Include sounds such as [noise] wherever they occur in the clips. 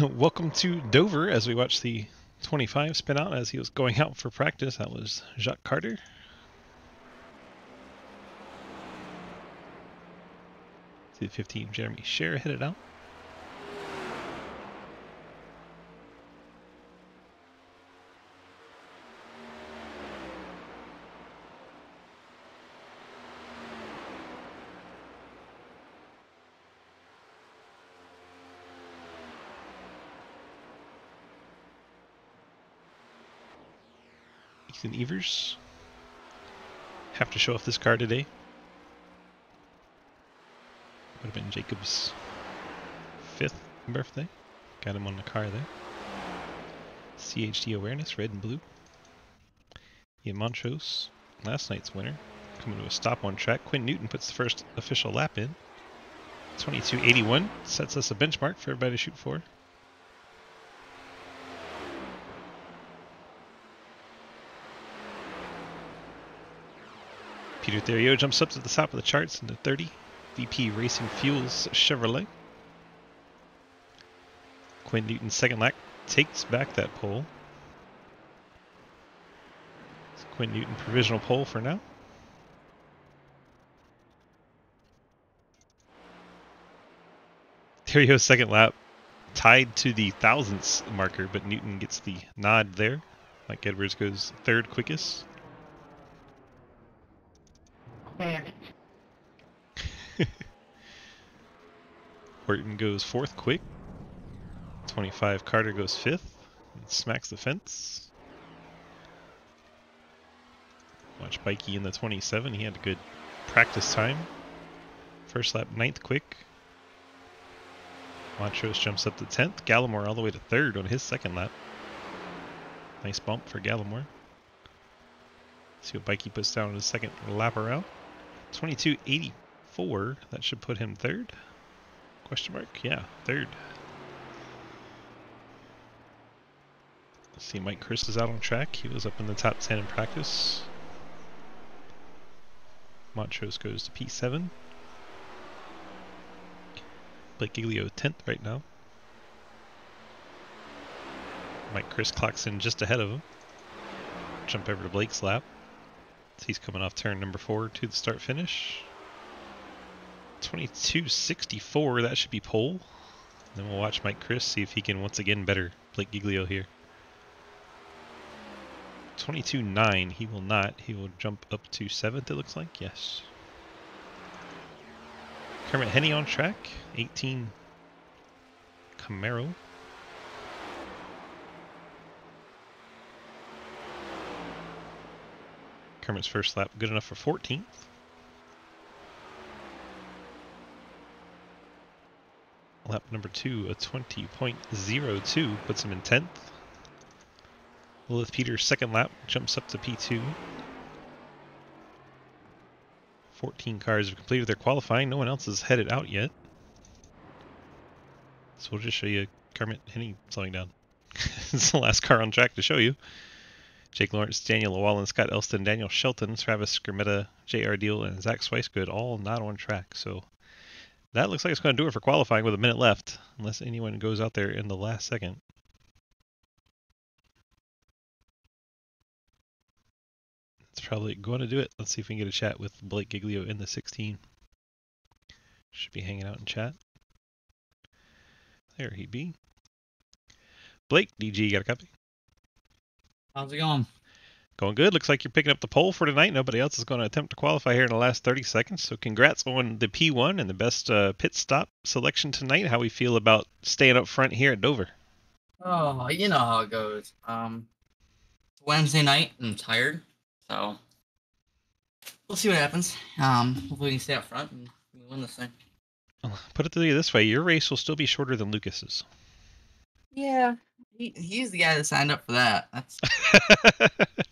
[laughs] welcome to Dover as we watch the 25 spin out as he was going out for practice. That was Jacques Carter. See the 15, Jeremy Scher headed out. Ethan Evers. Have to show off this car today. Would have been Jacob's fifth birthday. Got him on the car there. CHD awareness, red and blue. Ian Montrose, last night's winner, coming to a stop on track. Quinn Newton puts the first official lap in. 22.81 sets us a benchmark for everybody to shoot for. Peter Therio jumps up to the top of the charts in the 30. VP Racing Fuels Chevrolet. Quinn Newton second lap takes back that pole. It's Quinn Newton provisional pole for now. Therio's second lap tied to the thousandths marker, but Newton gets the nod there. Mike Edwards goes third quickest. [laughs] Horton goes fourth quick. 25 Carter goes fifth. and Smacks the fence. Watch Bikey in the 27. He had a good practice time. First lap, ninth quick. Montrose jumps up to 10th. Gallimore all the way to third on his second lap. Nice bump for Gallimore. See what Bikey puts down in his second lap around. 2284. That should put him third. Question mark? Yeah, third. see Mike Chris is out on track. He was up in the top 10 in practice. Montrose goes to P7. Blake Giglio 10th right now. Mike Chris clocks in just ahead of him. Jump over to Blake's lap. He's coming off turn number four to the start finish. 2264, that should be pole. Then we'll watch Mike Chris see if he can once again better Blake Giglio here. 22.9, he will not. He will jump up to 7th, it looks like. Yes. Kermit Henny on track. 18 Camaro. Kermit's first lap good enough for 14th. Lap number two, a 20.02, puts him in 10th. Lilith Peters' second lap jumps up to P2. 14 cars have completed their qualifying. No one else has headed out yet. So we'll just show you Kermit Henny slowing down. [laughs] it's the last car on track to show you. Jake Lawrence, Daniel Llewellyn, Scott Elston, Daniel Shelton, Travis Skrmetta, J.R. Deal, and Zach Swicegood all not on track. So that looks like it's going to do it for qualifying with a minute left, unless anyone goes out there in the last second. It's probably going to do it. Let's see if we can get a chat with Blake Giglio in the 16. Should be hanging out in chat. There he be. Blake, DG, got a copy? How's it going? Going good. Looks like you're picking up the pole for tonight. Nobody else is going to attempt to qualify here in the last 30 seconds. So congrats on the P1 and the best uh, pit stop selection tonight. How we feel about staying up front here at Dover? Oh, you know how it goes. Um, it's Wednesday night. I'm tired, so we'll see what happens. Um, hopefully we can stay up front and we win this thing. Put it to you this way: your race will still be shorter than Lucas's. Yeah, he, he's the guy that signed up for that. That's [laughs]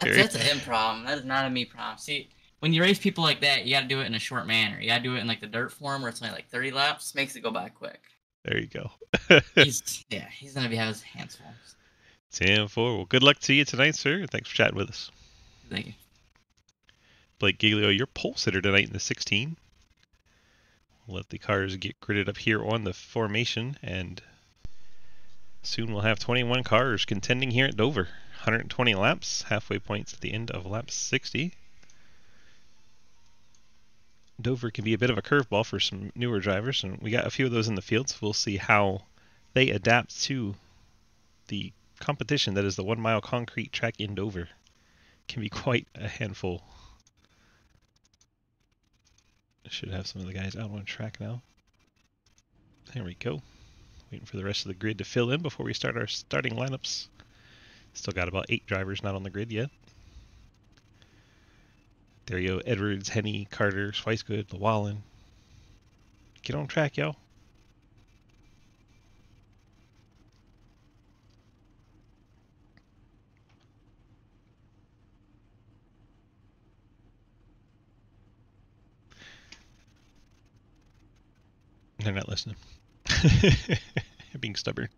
that's, that's a him problem. That is not a me problem. See, when you race people like that, you got to do it in a short manner. You got to do it in like the dirt form where it's only like 30 laps, makes it go by quick. There you go. [laughs] he's yeah, he's gonna be have his hands full. 10 4. Well, good luck to you tonight, sir. Thanks for chatting with us. Thank you. Blake Giglio, your pole sitter tonight in the 16. We'll let the cars get gridded up here on the formation and Soon we'll have 21 cars contending here at Dover. 120 laps, halfway points at the end of lap 60. Dover can be a bit of a curveball for some newer drivers, and we got a few of those in the field, so we'll see how they adapt to the competition that is the one mile concrete track in Dover. Can be quite a handful. Should have some of the guys out on track now. There we go. Waiting for the rest of the grid to fill in before we start our starting lineups. Still got about eight drivers not on the grid yet. There you go, Edwards, Henny, Carter, Swicegood, Llewellyn. Get on track, y'all. They're not listening. [laughs] Being stubborn.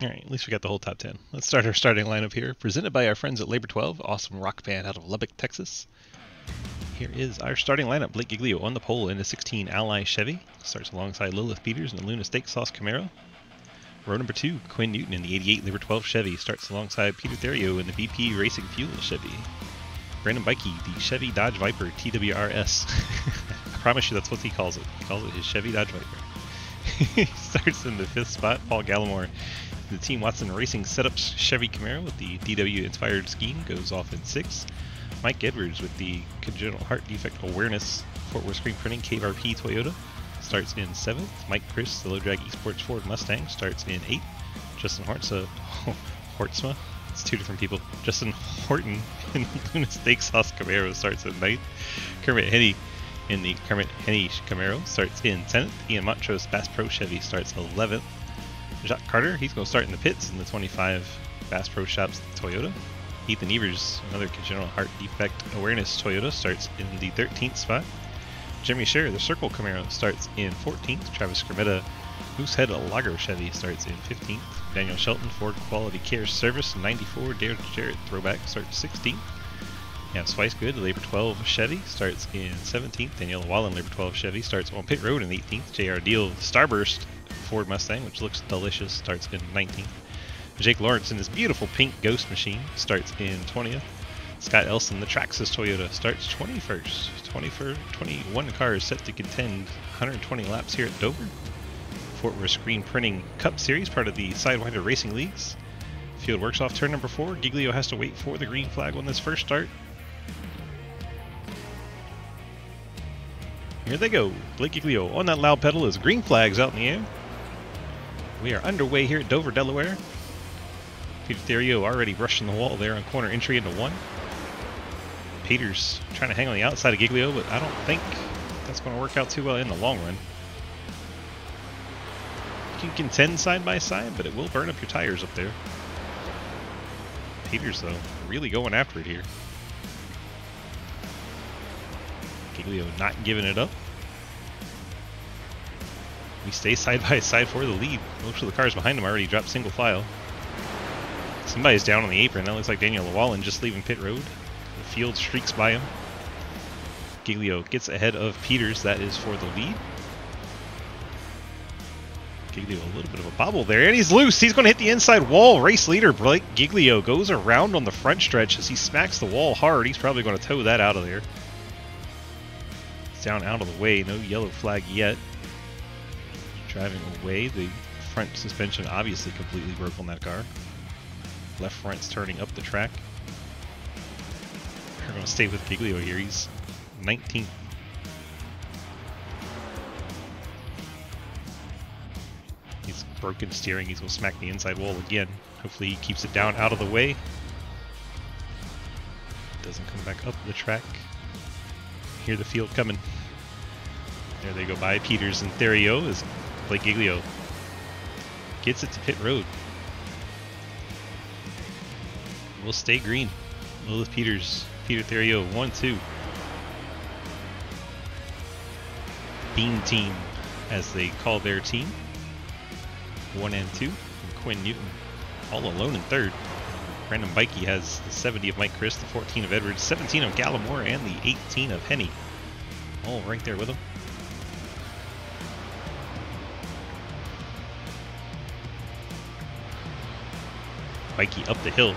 All right, at least we got the whole top 10. Let's start our starting lineup here. Presented by our friends at Labor 12, awesome rock band out of Lubbock, Texas. Here is our starting lineup. Blake Giglio on the pole in a 16 Ally Chevy. Starts alongside Lilith Peters in the Luna Steak Sauce Camaro. Row number two, Quinn Newton in the 88 Labor 12 Chevy. Starts alongside Peter Therio in the VP Racing Fuel Chevy. Brandon Bikey, the Chevy Dodge Viper TWRS. [laughs] I promise you that's what he calls it. He calls it his Chevy Dodge Viper. [laughs] starts in the fifth spot. Paul Gallimore the Team Watson Racing Setups Chevy Camaro with the DW inspired scheme goes off in sixth. Mike Edwards with the Congenital Heart Defect Awareness Fort Worth Screen Printing KRP Toyota starts in seventh. Mike Chris, the Low Drag Esports Ford Mustang, starts in eighth. Justin Hortza, [laughs] Hortzma, it's two different people. Justin Horton [laughs] in Luna Steak Sauce Camaro starts in ninth. Kermit Henny in the Kermit Henny Camaro starts in 10th. Ian Montrose Bass Pro Chevy starts 11th. Jacques Carter, he's going to start in the pits in the 25 Bass Pro Shops Toyota. Ethan Evers, another congenital heart defect awareness Toyota, starts in the 13th spot. Jeremy Scherer, the Circle Camaro, starts in 14th. Travis Skrmetta, Moosehead Lager Chevy, starts in 15th. Daniel Shelton, Ford Quality Care Service, 94. Dale Jarrett Throwback, starts 16th. You have Swicegood, Labor 12 Chevy, starts in 17th. Danielle Wallen, Labor 12 Chevy, starts on pit road in 18th. JR Deal, Starburst, Ford Mustang, which looks delicious, starts in 19th. Jake Lawrence in his beautiful pink Ghost machine starts in 20th. Scott Elson, the Traxxas Toyota, starts 21st. 21st, 21 cars set to contend 120 laps here at Dover. Fort Worth Screen Printing Cup Series, part of the Sidewinder Racing Leagues. Field works off turn number four. Giglio has to wait for the green flag on this first start. Here they go. Blake Giglio on that loud pedal as green flags out in the air. We are underway here at Dover, Delaware. Peter Therio already rushing the wall there on corner entry into one. Peters trying to hang on the outside of Giglio, but I don't think that's going to work out too well in the long run. You can contend side by side, but it will burn up your tires up there. Peters, though, really going after it here. Giglio not giving it up. We stay [laughs] side by side for the lead. Most of the cars behind him already dropped single file. Somebody's down on the apron. That looks like Daniel Llewellyn just leaving pit road. The field streaks by him. Giglio gets ahead of Peters. That is for the lead. Giglio a little bit of a bobble there, and he's loose. He's going to hit the inside wall. Race leader Blake Giglio goes around on the front stretch as he smacks the wall hard. He's probably going to tow that out of there. It's down out of the way. No yellow flag yet. Driving away. The front suspension obviously completely broke on that car. Left front's turning up the track. We're going to stay with Giglio here. He's 19th. He's broken steering. He's going to smack the inside wall again. Hopefully he keeps it down out of the way. Doesn't come back up the track. Hear the field coming. There they go by Peters and Therio as Blake Giglio gets it to pit road. We'll stay green. Lilith Peters, Peter Therio, 1 2. Beam Team, as they call their team. 1 and 2. And Quinn Newton all alone in third. Brandon Bikey has the 70 of Mike Chris, the 14 of Edwards, 17 of Gallimore, and the 18 of Henny. All right there with him. Mikey up the hill.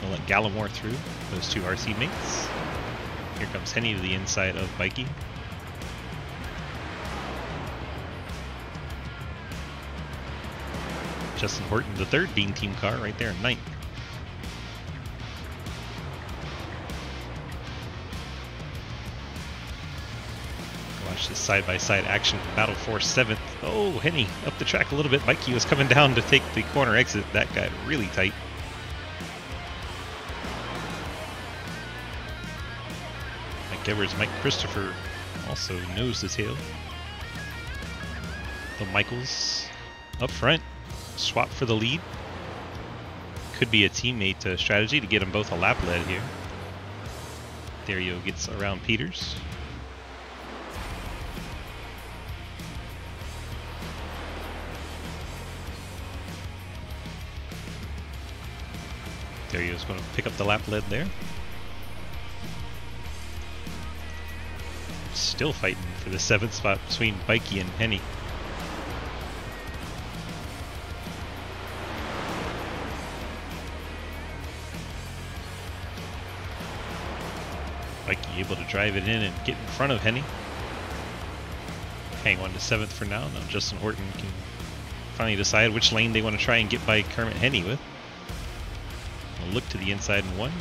Gonna let Gallimore through, those two RC mates. Here comes Henny to the inside of Bikey. Justin Horton, the third Dean Team car, right there in ninth. Watch this side-by-side -side action. Battle for seventh. Oh, Henny up the track a little bit. Bikey was coming down to take the corner exit. That got really tight. Edwards, Mike Christopher also knows the tail. The Michaels up front swap for the lead. Could be a teammate uh, strategy to get them both a lap lead here. Therio gets around Peters. Therio's going to pick up the lap lead there. Still fighting for the seventh spot between Bikey and Henny. Bikey able to drive it in and get in front of Henny. Hang on to seventh for now. Now Justin Horton can finally decide which lane they want to try and get by Kermit Henny with. I'll look to the inside and one.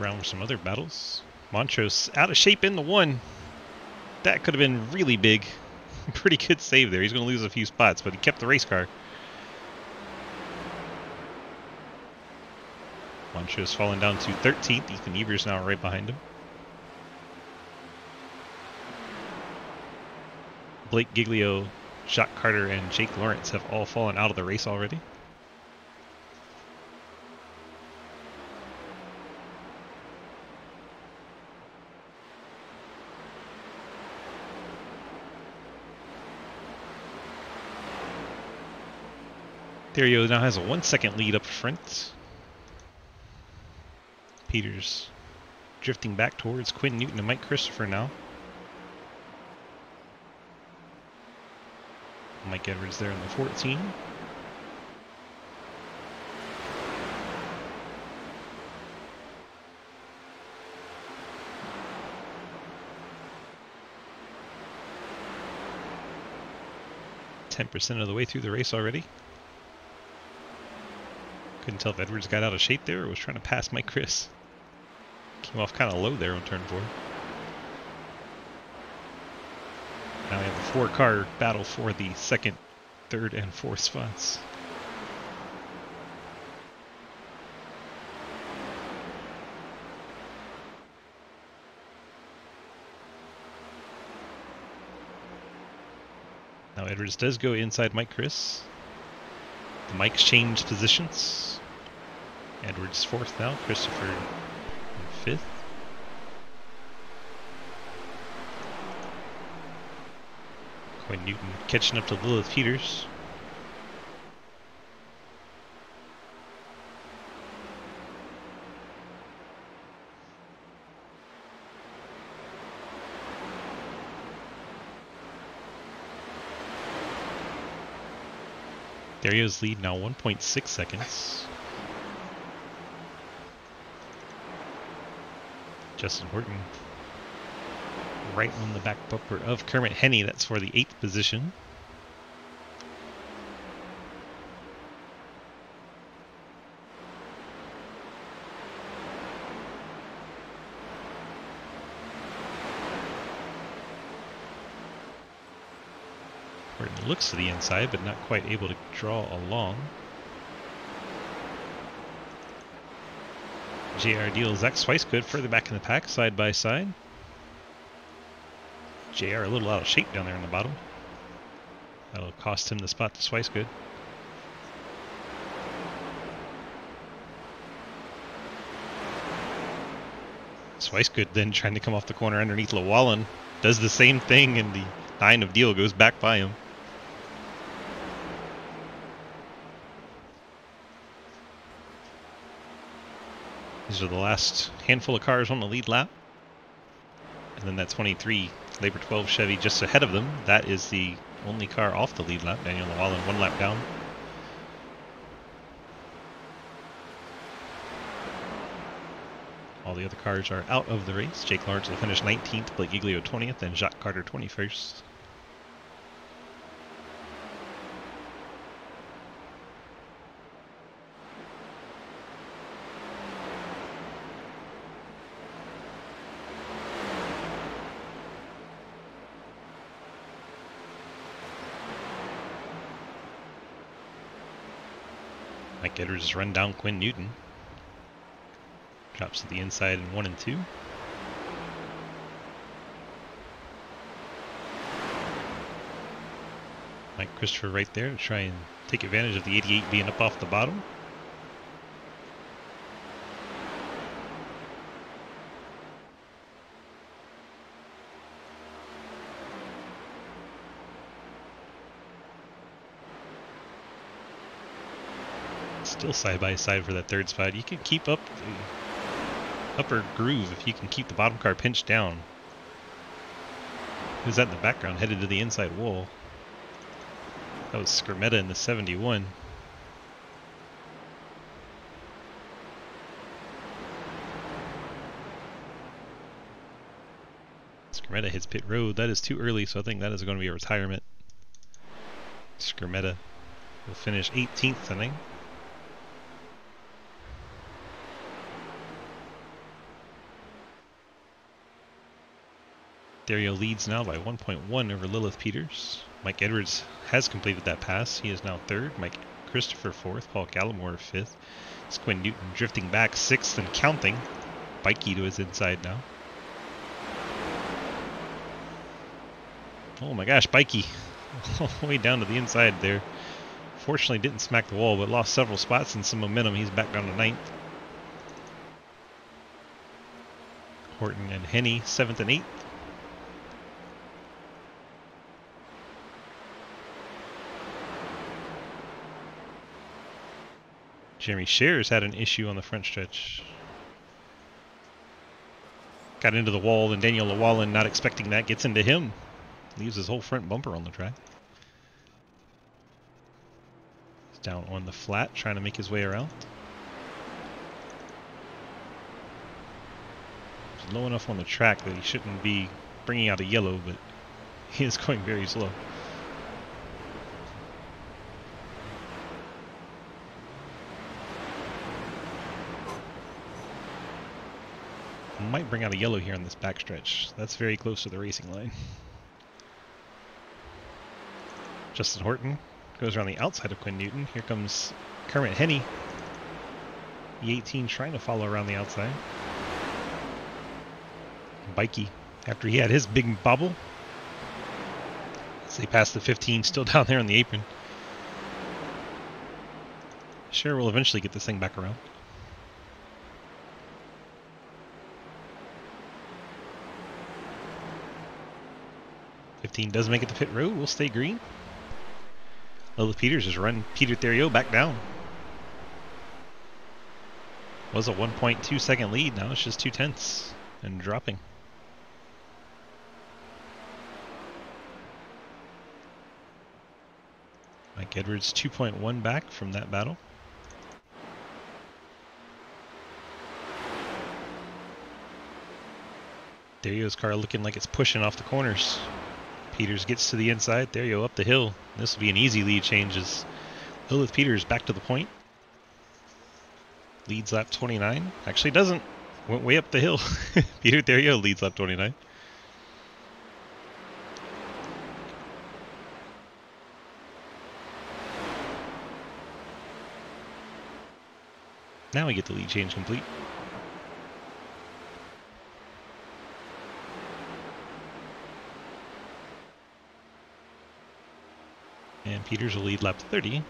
Around with some other battles. Montrose out of shape in the one. That could have been really big. [laughs] Pretty good save there. He's going to lose a few spots, but he kept the race car. Montrose falling down to 13th. Ethan Evers now right behind him. Blake Giglio, Jacques Carter, and Jake Lawrence have all fallen out of the race already. Therio now has a one second lead up front. Peters drifting back towards Quinn Newton and Mike Christopher now. Mike Edwards there in the 14. Ten percent of the way through the race already. Couldn't tell if Edwards got out of shape there or was trying to pass Mike Chris. Came off kind of low there on turn four. Now we have a four car battle for the second, third, and fourth spots. Now Edwards does go inside Mike Chris. The mics change positions. Edwards fourth now, Christopher fifth. Quinn Newton catching up to Lilith Peters. Therio's lead now 1.6 seconds. Justin Horton right on the back bumper of Kermit Henny. That's for the eighth position. Horton looks to the inside, but not quite able to draw along. JR deals X twice, good. Further back in the pack, side by side. JR a little out of shape down there in the bottom. That'll cost him the spot to Swicegood. Swice good then trying to come off the corner underneath Llewellyn. Does the same thing and the nine of deal goes back by him. These are the last handful of cars on the lead lap. And then that 23 Labor 12 Chevy just ahead of them. That is the only car off the lead lap. Daniel Llewellyn one lap down. All the other cars are out of the race. Jake Lawrence will finish 19th, Blake Giglio 20th, and Jacques Carter 21st. Edwards has run down Quinn Newton. Drops to the inside in one and two. Mike Christopher right there to try and take advantage of the 88 being up off the bottom. Still side by side for that third spot. You can keep up the upper groove if you can keep the bottom car pinched down. Who's that in the background headed to the inside wall? That was Skrmetta in the 71. Skrmetta hits pit road. That is too early, so I think that is going to be a retirement. Skrmetta will finish 18th tonight. Therio leads now by 1.1 over Lilith Peters. Mike Edwards has completed that pass. He is now third. Mike Christopher fourth. Paul Gallimore fifth. It's Quinn Newton drifting back sixth and counting. Bikey to his inside now. Oh my gosh, Bikey. [laughs] All the way down to the inside there. Fortunately didn't smack the wall, but lost several spots and some momentum. He's back down to ninth. Horton and Henny, seventh and eighth. Jeremy Shears had an issue on the front stretch. Got into the wall, and Daniel Llewellyn, not expecting that, gets into him. Leaves his whole front bumper on the track. He's down on the flat, trying to make his way around. He's low enough on the track that he shouldn't be bringing out a yellow, but he is going very slow. Might bring out a yellow here on this backstretch. That's very close to the racing line. Justin Horton goes around the outside of Quinn Newton. Here comes Kermit Henny. The 18 trying to follow around the outside. Bikey, after he had his big bubble. As they pass the 15, still [laughs] down there on the apron. Sure, we'll eventually get this thing back around. 15 does make it to pit road. We'll stay green. Lilith Peters has run Peter Therio back down. Was a 1.2 second lead. Now it's just two tenths and dropping. Mike Edwards 2.1 back from that battle. Therio's car looking like it's pushing off the corners. Peters gets to the inside. There you go, up the hill. This will be an easy lead change as Lilith Peters back to the point. Leads lap 29. Actually doesn't. Went way up the hill. [laughs] Peter, there you go, leads lap 29. Now we get the lead change complete. Peters will lead lap 30.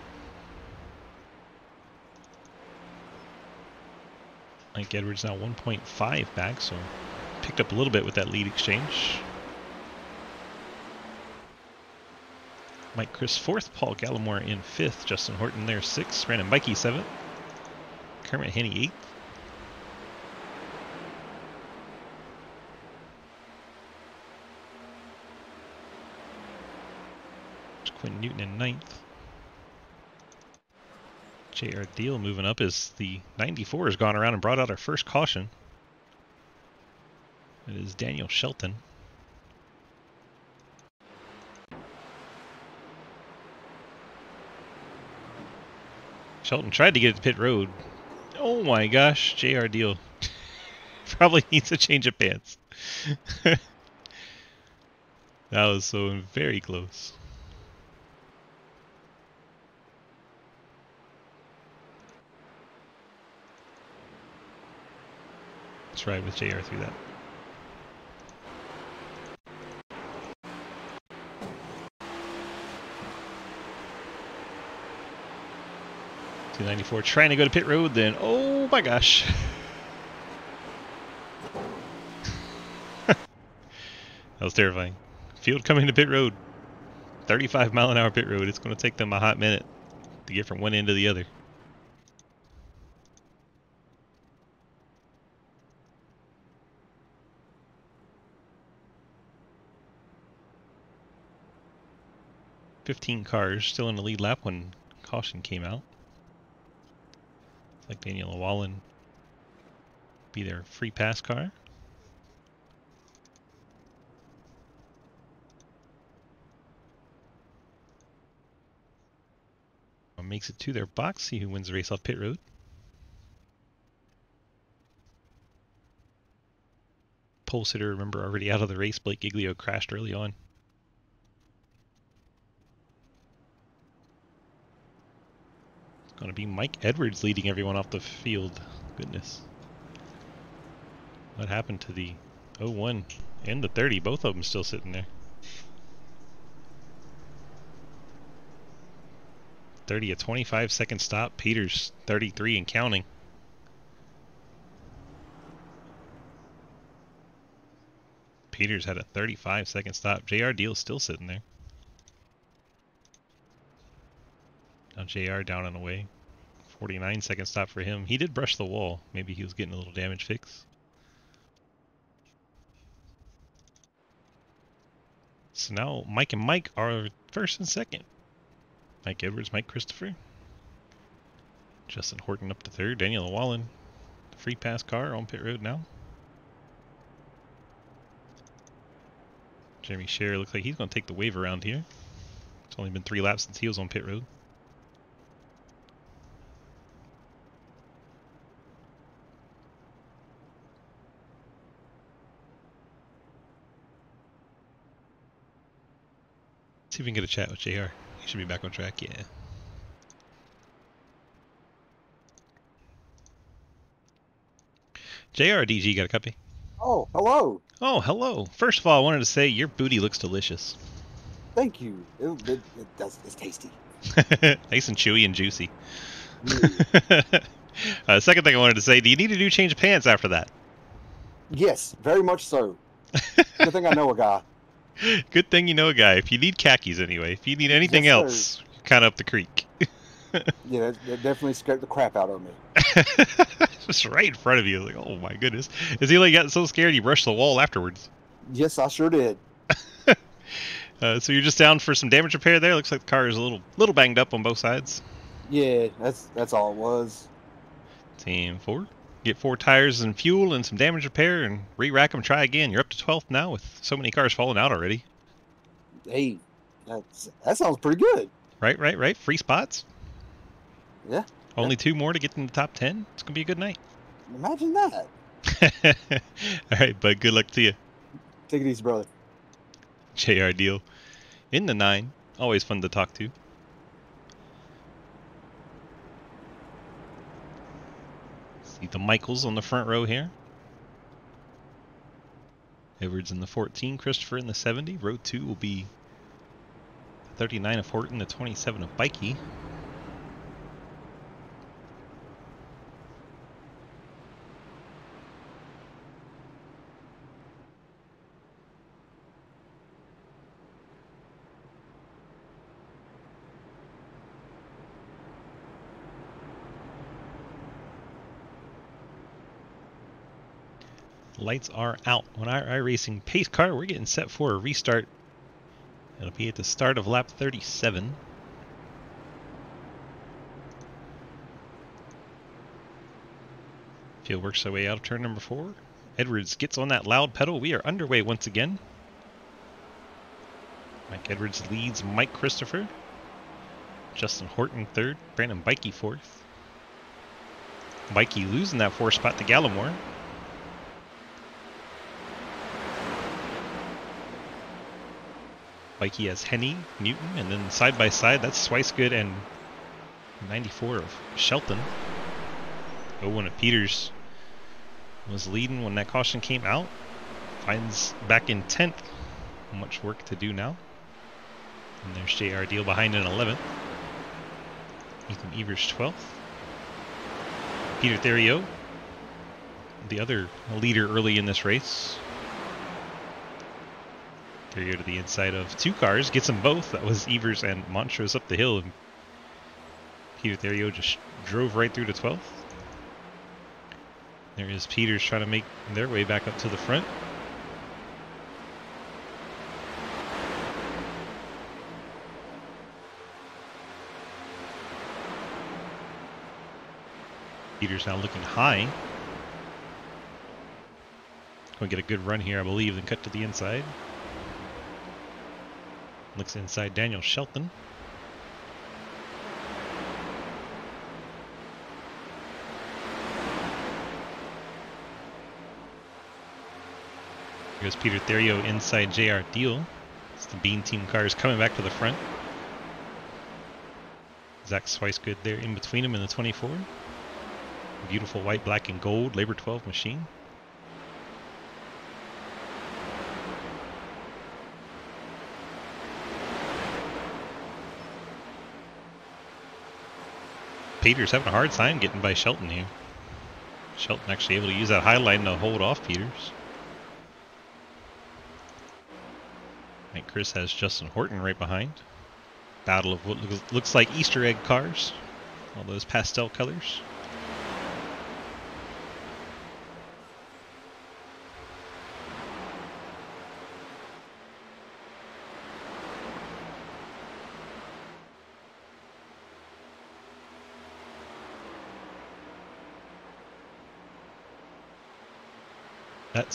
Mike Edwards now 1.5 back, so picked up a little bit with that lead exchange. Mike Chris fourth, Paul Gallimore in fifth, Justin Horton there sixth, Brandon Bikey seventh, Kermit Henny eighth. Quinn Newton in ninth. JR Deal moving up as the 94 has gone around and brought out our first caution. It is Daniel Shelton. Shelton tried to get to pit road. Oh my gosh, JR Deal [laughs] probably needs a change of pants. [laughs] that was so very close. Ride with JR through that. Two ninety four trying to go to pit road then oh my gosh. [laughs] that was terrifying. Field coming to pit road. 35 mile an hour pit road. It's going to take them a hot minute to get from one end to the other. Fifteen cars still in the lead lap when caution came out. Like Daniel Wallen be their free pass car. makes it to their box. See who wins the race off pit road. Pole sitter, remember, already out of the race. Blake Giglio crashed early on. To be Mike Edwards leading everyone off the field. Goodness. What happened to the 01 and the 30? Both of them still sitting there. 30, a 25 second stop. Peters 33 and counting. Peters had a 35 second stop. JR Deal still sitting there. Now JR down and away. 49 second stop for him. He did brush the wall. Maybe he was getting a little damage fix. So now Mike and Mike are first and second. Mike Edwards, Mike Christopher. Justin Horton up to third. Daniel Wallen, free pass car on pit road now. Jeremy Scher looks like he's going to take the wave around here. It's only been three laps since he was on pit road. See if we can get a chat with JR. He should be back on track, yeah. JRDG got a copy. Oh, hello. Oh, hello. First of all, I wanted to say your booty looks delicious. Thank you. It, it, it does, it's tasty. [laughs] nice and chewy and juicy. Mm. [laughs] uh, second thing I wanted to say, do you need a new change of pants after that? Yes, very much so. [laughs] Good thing I know a guy. [laughs] Good thing you know a guy. If you need khakis anyway, if you need anything yes, else, kind of up the creek. [laughs] yeah, that, that, definitely scared the crap out of me. [laughs] Just right in front of you. Like, oh my goodness. Is he like got so scared he brushed the wall afterwards? Yes, I sure did. uh, so you're just down for some damage repair there. Looks like the car is a little little banged up on both sides. Yeah, that's that's all it was. Team four get four tires and fuel and some damage repair and re-rack them. Try again. You're up to 12th now with so many cars falling out already. Hey, that's that sounds pretty good. Right, right, right. Free spots. Yeah. Only yeah. two more to get in the top 10. It's gonna be a good night. Imagine that. [laughs] All right, bud. Good luck to you. Take it easy, brother. JR Deal in the nine. Always fun to talk to. The Michaels on the front row here. Edwards in the 14, Christopher in the 70. Row 2 will be 39 of Horton, the 27 of lights are out. On our iRacing pace car, we're getting set for a restart. It'll be at the start of lap 37. Field works their way out of turn number four. Edwards gets on that loud pedal. We are underway once again. Mike Edwards leads Mike Christopher. Justin Horton third. Brandon Bikey fourth. Bikey losing that four spot to Gallimore. Bikey has Henny, Newton, and then side by side, that's Swicegood and 94 of Shelton. Oh, Owen of Peters was leading when that caution came out. Finds back in 10th. Much work to do now. And there's JR Deal behind in 11th. Ethan Evers 12th. Peter Therio, the other leader early in this race. Therio to the inside of two cars, gets them both. That was Evers and Montrose up the hill. And Peter Therio just drove right through to 12th. There is Peters trying to make their way back up to the front. Peters now looking high. Going to get a good run here, I believe, and cut to the inside. Looks inside Daniel Shelton. Here's Peter Therio inside JR Deal. It's the Bean Team cars coming back to the front. Zach Swicegood there in between him in the 24. Beautiful white, black, and gold Labor 12 machine. Peters having a hard time getting by Shelton here. Shelton actually able to use that high line to hold off Peters. And Chris has Justin Horton right behind. Battle of what looks like Easter egg cars. All those pastel colors.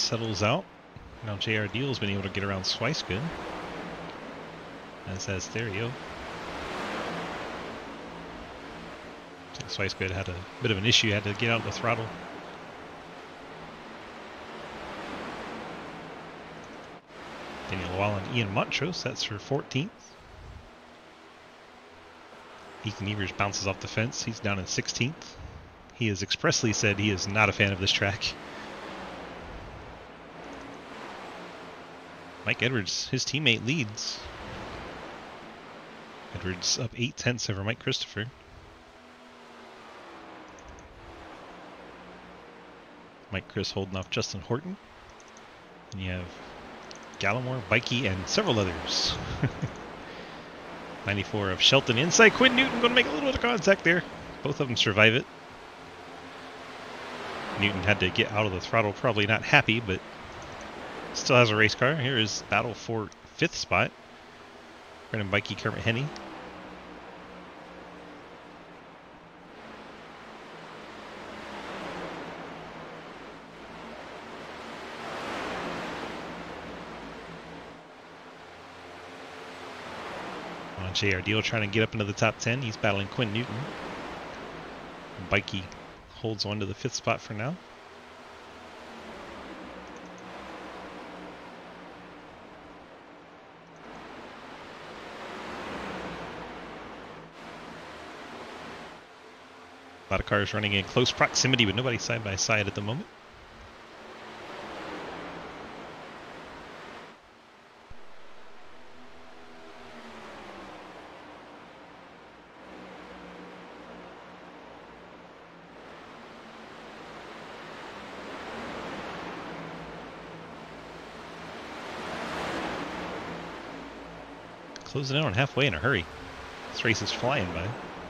Settles out. Now JR Deal's been able to get around Swicegood. As has Therio. Swicegood had a bit of an issue, had to get out of the throttle. Daniel Wall and Ian Montrose, that's for 14th. Ethan Evers bounces off the fence, he's down in 16th. He has expressly said he is not a fan of this track. Mike Edwards, his teammate, leads. Edwards up eight tenths over Mike Christopher. Mike Chris holding off Justin Horton. And you have Gallimore, Bikey, and several others. [laughs] 94 of Shelton inside. Quinn Newton going to make a little bit of contact there. Both of them survive it. Newton had to get out of the throttle, probably not happy, but Still has a race car. Here is battle for fifth spot. Brandon Bikey, Kermit Henny. JR Deal trying to get up into the top 10. He's battling Quinn Newton. Bikey holds on to the fifth spot for now. A lot of cars running in close proximity, but nobody side by side at the moment. Closing in on halfway in a hurry. This race is flying by.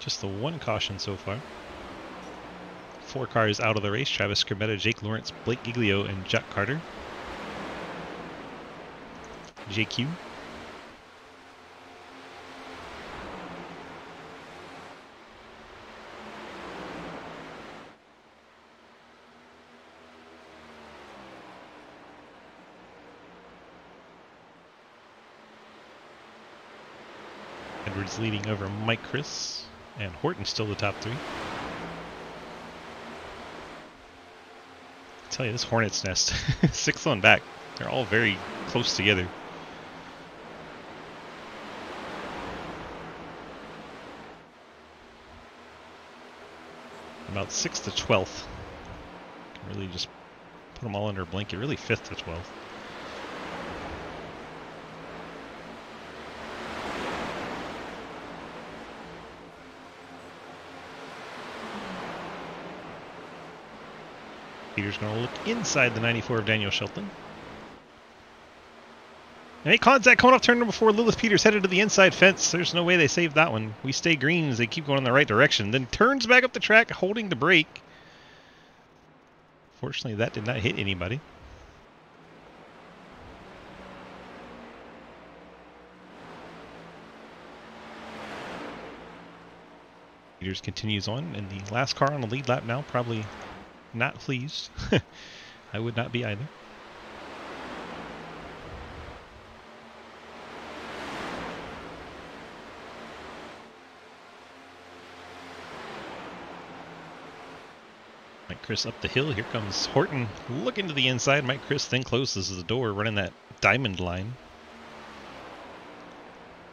Just the one caution so far. Four cars out of the race. Travis Skrmetta, Jake Lawrence, Blake Giglio, and Jack Carter. JQ. Edwards leading over Mike Chris, and Horton still the top three. I tell you, this Hornet's Nest, [laughs] sixth on back, they're all very close together. About 6th to 12th. Can really just put them all under a blanket. Really 5th to 12th. Peter's going to look inside the 94 of Daniel Shelton. And contact coming off turn number four. Lilith Peters headed to the inside fence. There's no way they saved that one. We stay green as they keep going in the right direction. Then turns back up the track, holding the brake. Fortunately, that did not hit anybody. Peters continues on, and the last car on the lead lap now probably not pleased. [laughs] I would not be either. Mike Chris up the hill. Here comes Horton looking to the inside. Mike Chris then closes the door, running that diamond line.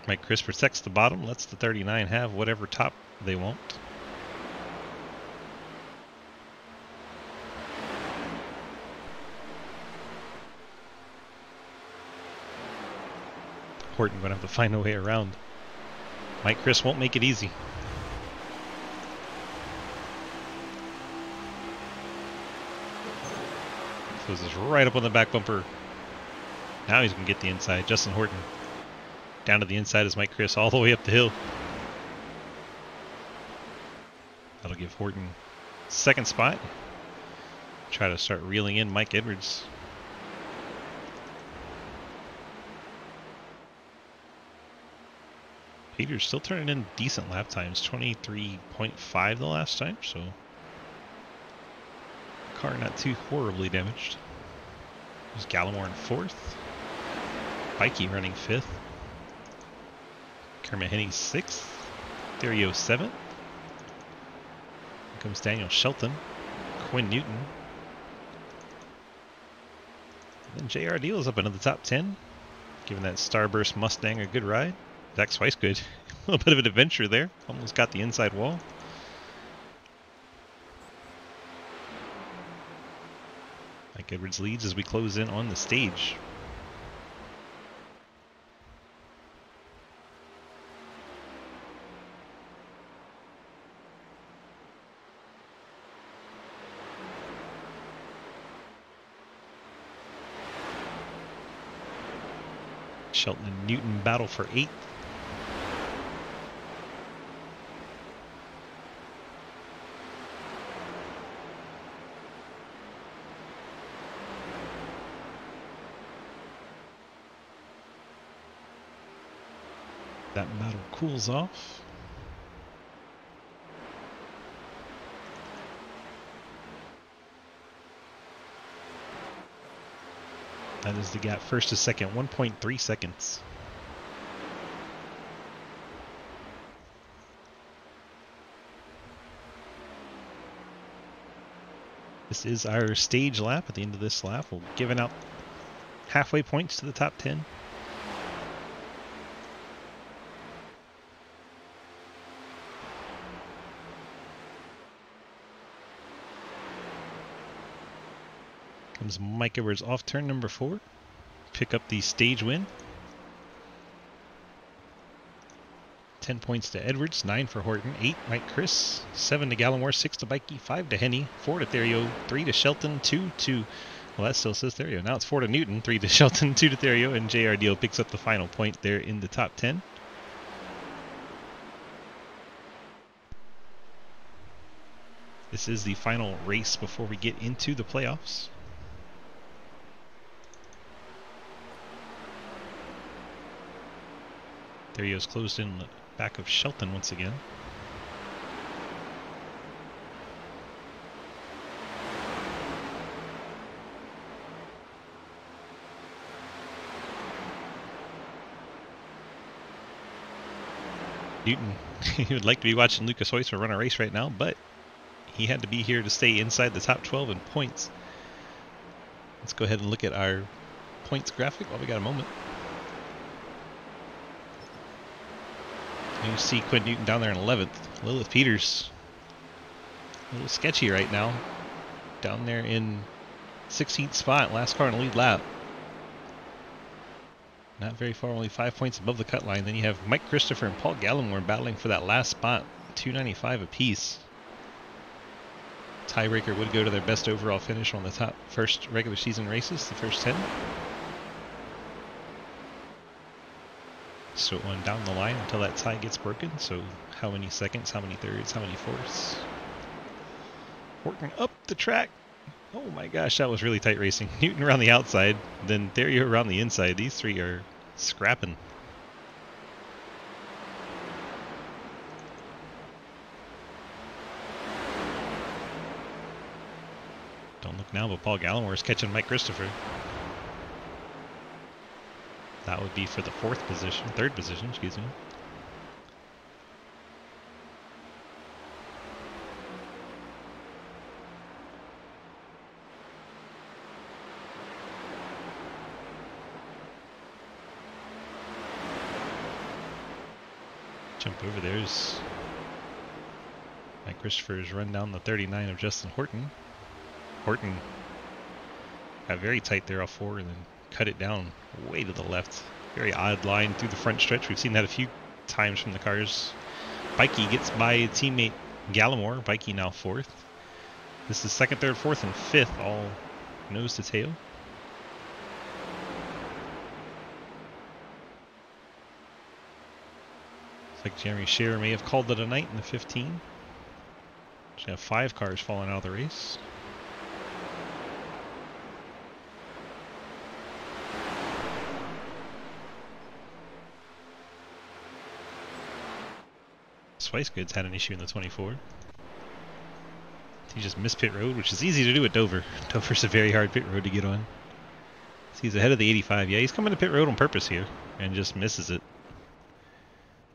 Mike Chris protects the bottom, lets the 39 have whatever top they want. Horton going to have to find a way around. Mike Chris won't make it easy. This right up on the back bumper. Now he's going to get the inside. Justin Horton down to the inside is Mike Chris all the way up the hill. That'll give Horton second spot. Try to start reeling in Mike Edwards. Peter's still turning in decent lap times, 23.5 the last time, so car not too horribly damaged. There's Gallimore in fourth. Bikey running fifth. Kermit Henny sixth. Therio seventh. Here comes Daniel Shelton. Quinn Newton. And then JR Deal up into the top 10, giving that Starburst Mustang a good ride. Zach Swicegood. [laughs] a little bit of an adventure there. Almost got the inside wall. Mike Edwards leads as we close in on the stage. Shelton and Newton battle for eighth. That battle cools off. That is the gap first to second, 1.3 seconds. This is our stage lap. At the end of this lap, we'll giving out halfway points to the top 10. Comes Mike Edwards off turn number four. Pick up the stage win. 10 points to Edwards, 9 for Horton, 8 Mike Chris, 7 to Gallimore, 6 to Bikey, 5 to Henny, 4 to Therio, 3 to Shelton, 2 to, well that still says Therio, now it's 4 to Newton, 3 to [laughs] Shelton, 2 to Therio, and JR Deal picks up the final point there in the top 10. This is the final race before we get into the playoffs. There he is closed in the back of Shelton once again. Newton, [laughs] he would like to be watching Lucas Heusler run a race right now, but he had to be here to stay inside the top 12 in points. Let's go ahead and look at our points graphic while we got a moment. You see Quinn Newton down there in 11th. Lilith Peters, a little sketchy right now. Down there in 16th spot, last car in the lead lap. Not very far, only five points above the cut line. Then you have Mike Christopher and Paul Gallimore battling for that last spot, 295 apiece. Tiebreaker would go to their best overall finish on the top first regular season races, the first 10. So on down the line until that tie gets broken. So how many seconds, how many thirds, how many fourths. Working up the track. Oh my gosh, that was really tight racing. [laughs] Newton around the outside, then Therio around the inside. These three are scrapping. Don't look now, but Paul Gallimore is catching Mike Christopher. That would be for the fourth position, third position, excuse me. Jump over there's Mike Christopher's run down the 39 of Justin Horton. Horton got very tight there off four and then cut it down way to the left. Very odd line through the front stretch. We've seen that a few times from the cars. Bikey gets by teammate Gallimore. Bikey now fourth. This is second, third, fourth, and fifth, all nose to tail. Looks like Jeremy Shearer may have called it a night in the 15. Should have five cars falling out of the race. Swicegood's had an issue in the 24. He just missed pit road, which is easy to do at Dover. [laughs] Dover's a very hard pit road to get on. So he's ahead of the 85. Yeah, he's coming to pit road on purpose here and just misses it.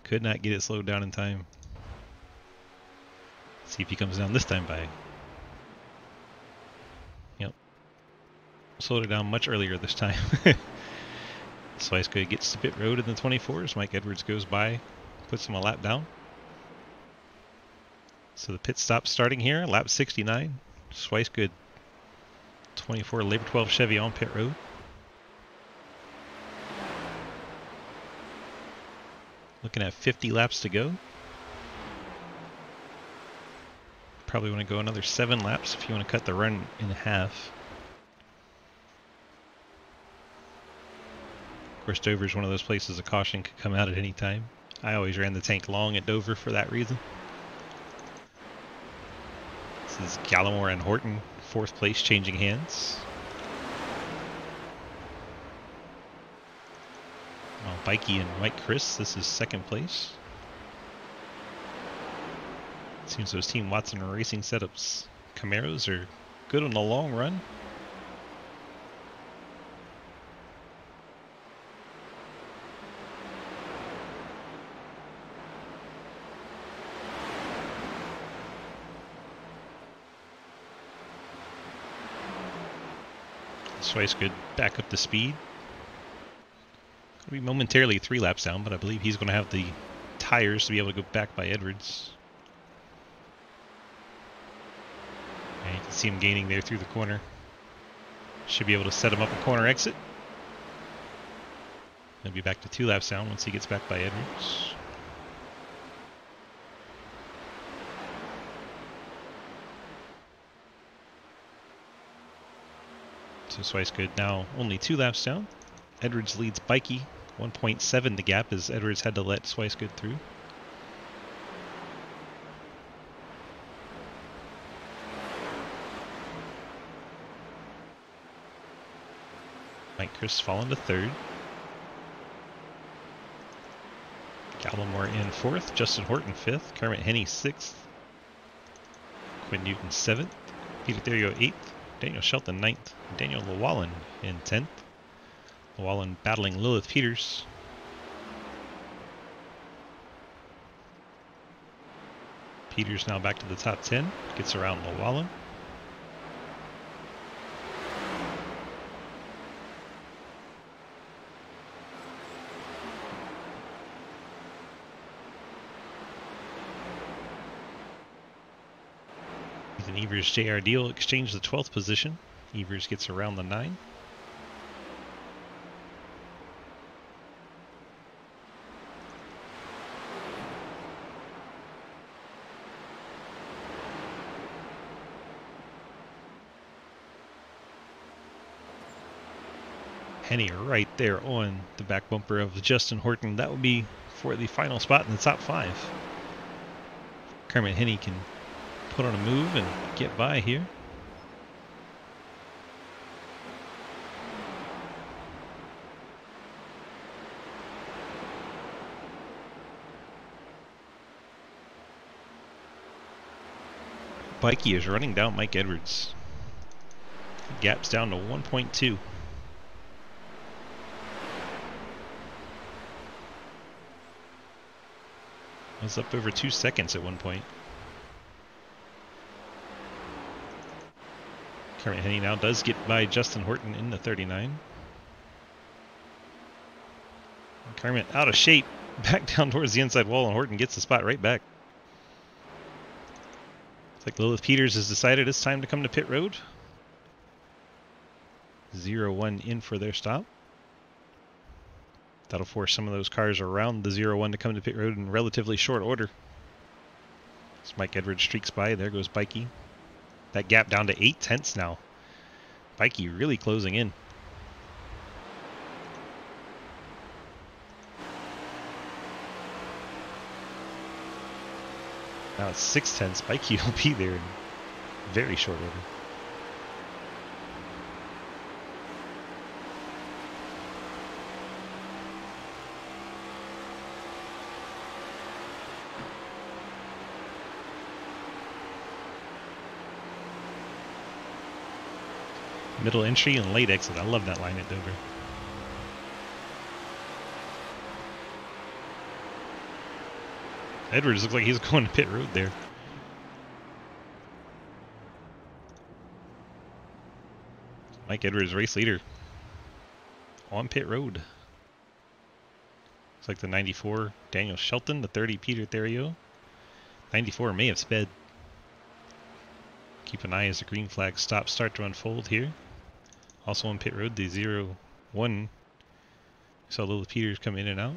Could not get it slowed down in time. See if he comes down this time by. Yep. Slowed it down much earlier this time. [laughs] Swicegood gets to pit road in the 24s. Mike Edwards goes by, puts him a lap down. So the pit stop starting here, lap 69. Swicegood 24 Labor 12 Chevy on pit road. Looking at 50 laps to go. Probably want to go another seven laps if you want to cut the run in half. Of course, Dover is one of those places a caution could come out at any time. I always ran the tank long at Dover for that reason. This is Gallimore and Horton, fourth place, changing hands. Well, Bikey and Mike Chris, this is second place. Seems those Team Watson racing setups Camaros are good on the long run. Swicegood back up the speed. Could be momentarily three laps down, but I believe he's going to have the tires to be able to go back by Edwards. And you can see him gaining there through the corner. Should be able to set him up a corner exit. He'll be back to two laps down once he gets back by Edwards. So Swicegood now only two laps down. Edwards leads Bikey. 1.7 the gap as Edwards had to let Swicegood through. Mike Chris fallen to third. Gallimore in fourth, Justin Horton fifth, Kermit Henny sixth, Quinn Newton seventh, Peter Therio eighth, Daniel Shelton ninth. Daniel Llewellyn in tenth. Llewellyn battling Lilith Peters. Peters now back to the top 10. Gets around Llewellyn. Ethan Evers JR Deal exchange the 12th position. Evers gets around the 9. Henny right there on the back bumper of Justin Horton. That would be for the final spot in the top five. Kermit Henny can put on a move and get by here. Bikey is running down Mike Edwards. Gap's down to 1.2. was up over two seconds at one point. Kermit Henny now does get by Justin Horton in the 39. Kermit out of shape, [laughs] back down towards the inside wall, and Horton gets the spot right back. It's like Lilith Peters has decided it's time to come to pit road. 0-1 in for their stop. That'll force some of those cars around the 0-1 to come to pit road in relatively short order. As Mike Edwards streaks by, there goes Bikey. That gap down to 8 tenths now. Bikey really closing in. Now it's 6 tenths. Bikey [laughs] will be there in very short order. Middle entry and late exit. I love that line at Dover. Edwards looks like he's [laughs] going to pit road there. Mike Edwards, race leader. On pit road. It's like the 94 Daniel Shelton, the 30 Peter Therio. 94 may have sped. Keep an eye as the green flags stop start to unfold here. Also on pit road, the 0 1. Saw Lilith Peters come in and out.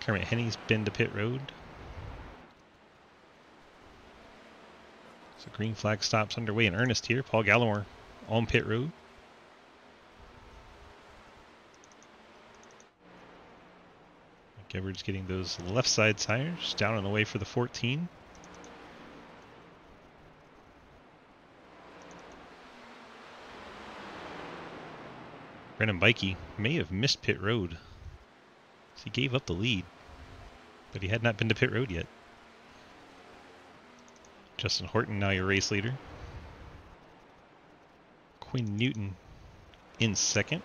Kermit Henny's been to pit road. So green flag stops underway in earnest here. Paul Gallimore on pit road. Edwards getting those left side tires down on the way for the 14. Brandon Bikey may have missed pit road. He gave up the lead, but he had not been to pit road yet. Justin Horton now your race leader. Quinn Newton in second.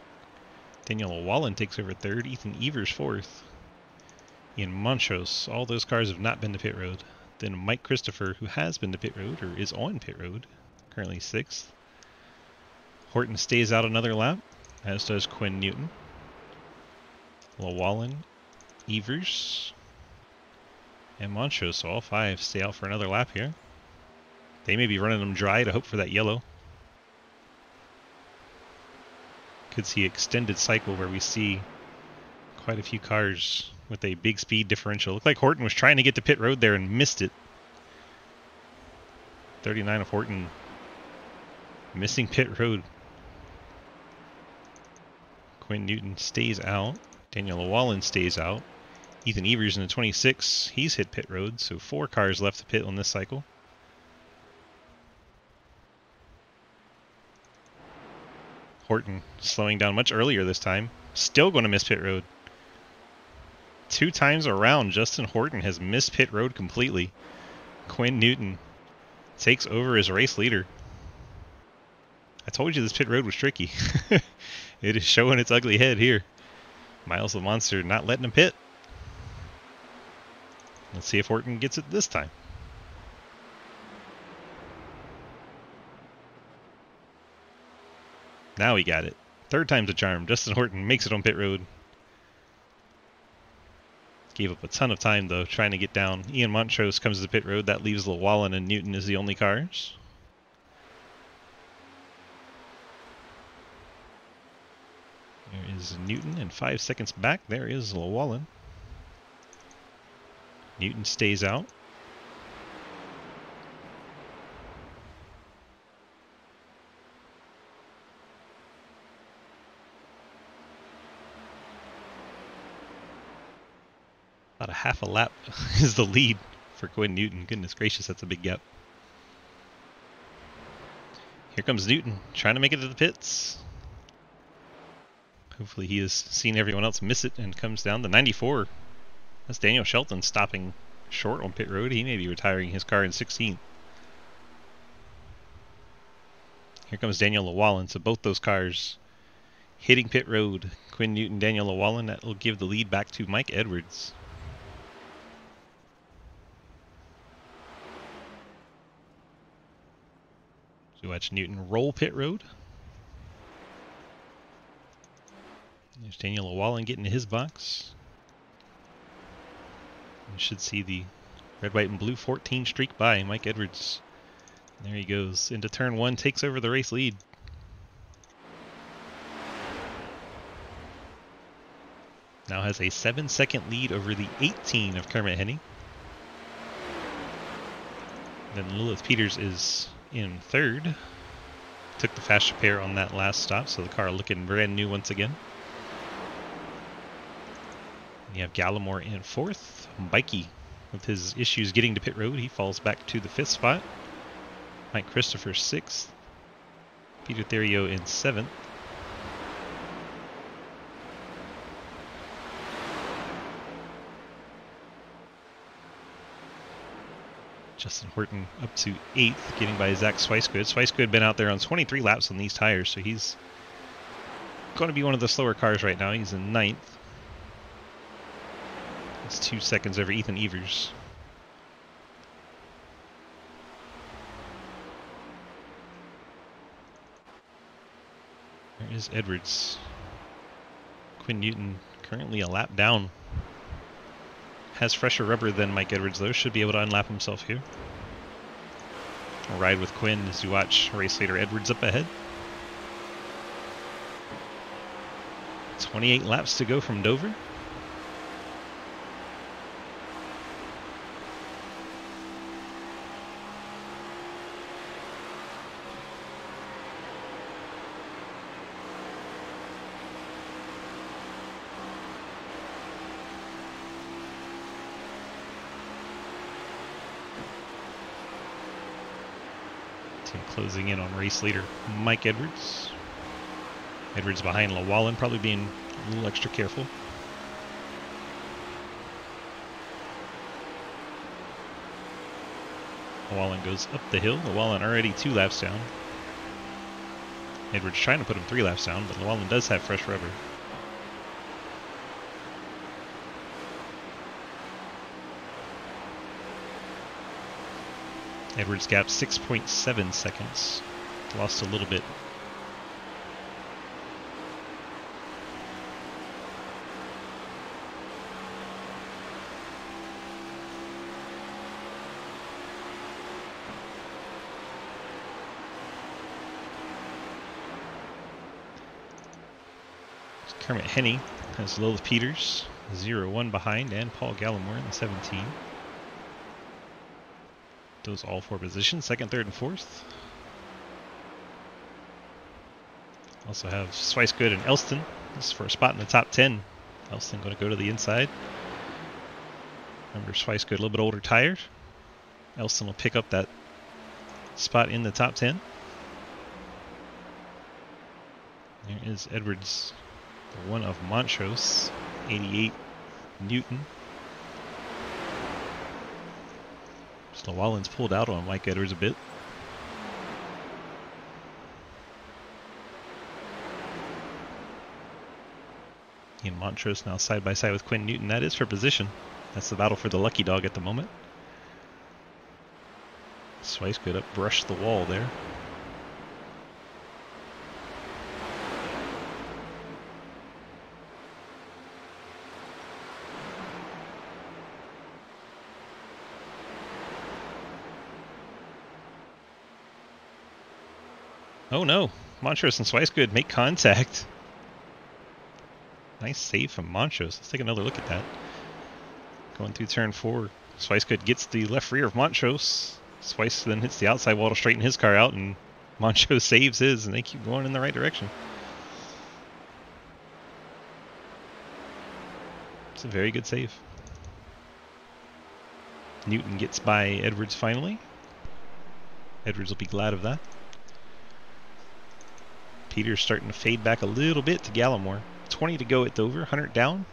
Daniel Llewellyn takes over third. Ethan Evers fourth. Ian Montrose. All those cars have not been to pit road. Then Mike Christopher, who has been to pit road or is on pit road, currently sixth. Horton stays out another lap as does Quinn Newton. Llewellyn, Evers, and Montrose. So all five stay out for another lap here. They may be running them dry to hope for that yellow. Could see extended cycle where we see quite a few cars with a big speed differential. Looked like Horton was trying to get to pit road there and missed it. 39 of Horton missing pit road Quinn Newton stays out. Daniel Llewellyn stays out. Ethan Evers in the 26, he's hit pit road, so four cars left the pit on this cycle. Horton slowing down much earlier this time. Still going to miss pit road. Two times around, Justin Horton has missed pit road completely. Quinn Newton takes over as race leader. I told you this pit road was tricky. [laughs] it is showing its ugly head here. Miles the Monster not letting him pit. Let's see if Horton gets it this time. Now he got it. Third time's a charm. Justin Horton makes it on pit road. Gave up a ton of time, though, trying to get down. Ian Montrose comes to the pit road. That leaves Llewellyn and Newton as the only cars. There is Newton, and five seconds back, there is Llewellyn. Newton stays out. About a half a lap [laughs] is the lead for Quinn Newton. Goodness gracious, that's a big gap. Here comes Newton, trying to make it to the pits. Hopefully he has seen everyone else miss it and comes down to 94. That's Daniel Shelton stopping short on pit road. He may be retiring his car in 16th. Here comes Daniel Llewellyn. So both those cars hitting pit road. Quinn Newton, Daniel Llewellyn. That will give the lead back to Mike Edwards. So watch Newton roll pit road. There's Daniel Llewellyn getting to his box. You should see the red, white, and blue 14 streak by Mike Edwards. There he goes into turn one, takes over the race lead. Now has a seven second lead over the 18 of Kermit Henny. Then Lilith Peters is in third. Took the fast repair on that last stop, so the car looking brand new once again. You have Gallimore in fourth. Bikey, with his issues getting to pit road, he falls back to the fifth spot. Mike Christopher sixth. Peter Therio in seventh. Justin Horton up to eighth, getting by Zach Swicegood. Swicegood had been out there on 23 laps on these tires, so he's going to be one of the slower cars right now. He's in ninth. Two seconds over Ethan Evers. There is Edwards. Quinn Newton currently a lap down. Has fresher rubber than Mike Edwards though, should be able to unlap himself here. Ride with Quinn as you watch race leader Edwards up ahead. 28 laps to go from Dover. Closing in on race leader Mike Edwards. Edwards behind Llewellyn, probably being a little extra careful. Llewellyn goes up the hill. Llewellyn already two laps down. Edwards trying to put him three laps down, but Llewellyn does have fresh rubber. Edwards gap 6.7 seconds. Lost a little bit. Kermit Henny has Lilith Peters, 0-1 behind, and Paul Gallimore in the 17 those all four positions, second, third, and fourth. Also have Swicegood and Elston. This is for a spot in the top 10. Elston going to go to the inside. Remember Swicegood, a little bit older tired. Elston will pick up that spot in the top 10. There is Edwards, the one of Montrose, 88 Newton. Llewellyn's pulled out on Mike Edwards a bit. Ian Montrose now side by side with Quinn Newton. That is for position. That's the battle for the lucky dog at the moment. Swicegood up brush the wall there. Oh no, Montrose and Swicegood make contact. Nice save from Montrose. Let's take another look at that. Going through turn four, Swicegood gets the left rear of Montrose. Swice then hits the outside wall to straighten his car out, and [laughs] Montrose saves his, and they keep going in the right direction. It's a very good save. Newton gets by Edwards finally. Edwards will be glad of that. Peter's starting to fade back a little bit to Gallimore. 20 to go at Dover, 100 down.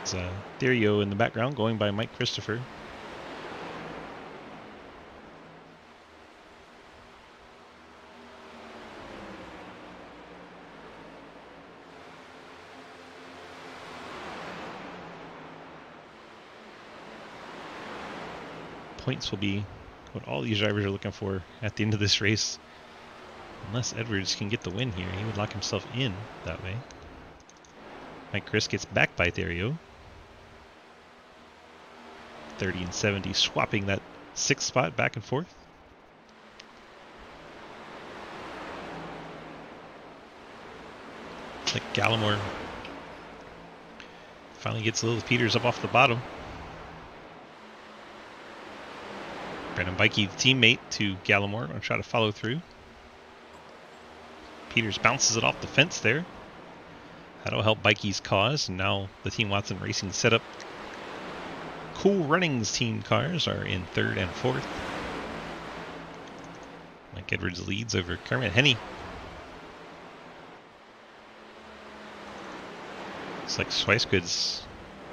It's uh, Therio in the background going by Mike Christopher. Points will be what all these drivers are looking for at the end of this race. Unless Edwards can get the win here, he would lock himself in that way. Mike Chris gets back by Therio. 30 and 70, swapping that sixth spot back and forth. like Gallimore finally gets Lilith Peters up off the bottom. Brandon Bikey, teammate to Gallimore, going to try to follow through. Peters bounces it off the fence there. That'll help Bikey's cause. And now the Team Watson Racing setup. Cool Runnings team cars are in third and fourth. Mike Edwards leads over Kermit Henny. Looks like Swicegood's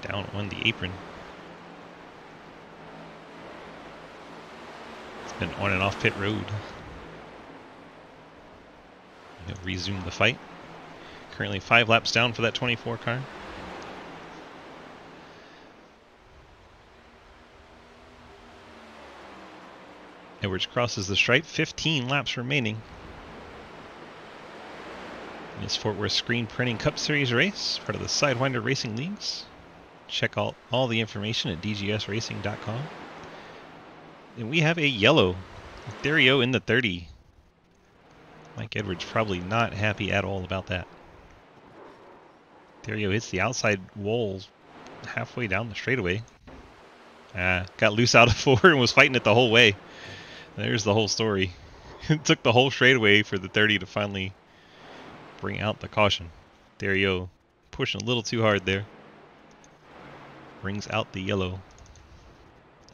down on the apron. Been on and off pit road. He'll resume the fight. Currently five laps down for that 24 car. Edwards crosses the stripe, 15 laps remaining. In this Fort Worth Screen Printing Cup Series race, part of the Sidewinder Racing Leagues. Check out all the information at dgsracing.com. And we have a yellow. Therio in the 30. Mike Edwards probably not happy at all about that. Therio hits the outside walls halfway down the straightaway. Ah, got loose out of [laughs] four and was fighting it the whole way. There's the whole story. [laughs] it took the whole straightaway for the 30 to finally bring out the caution. Therio pushing a little too hard there. Brings out the yellow.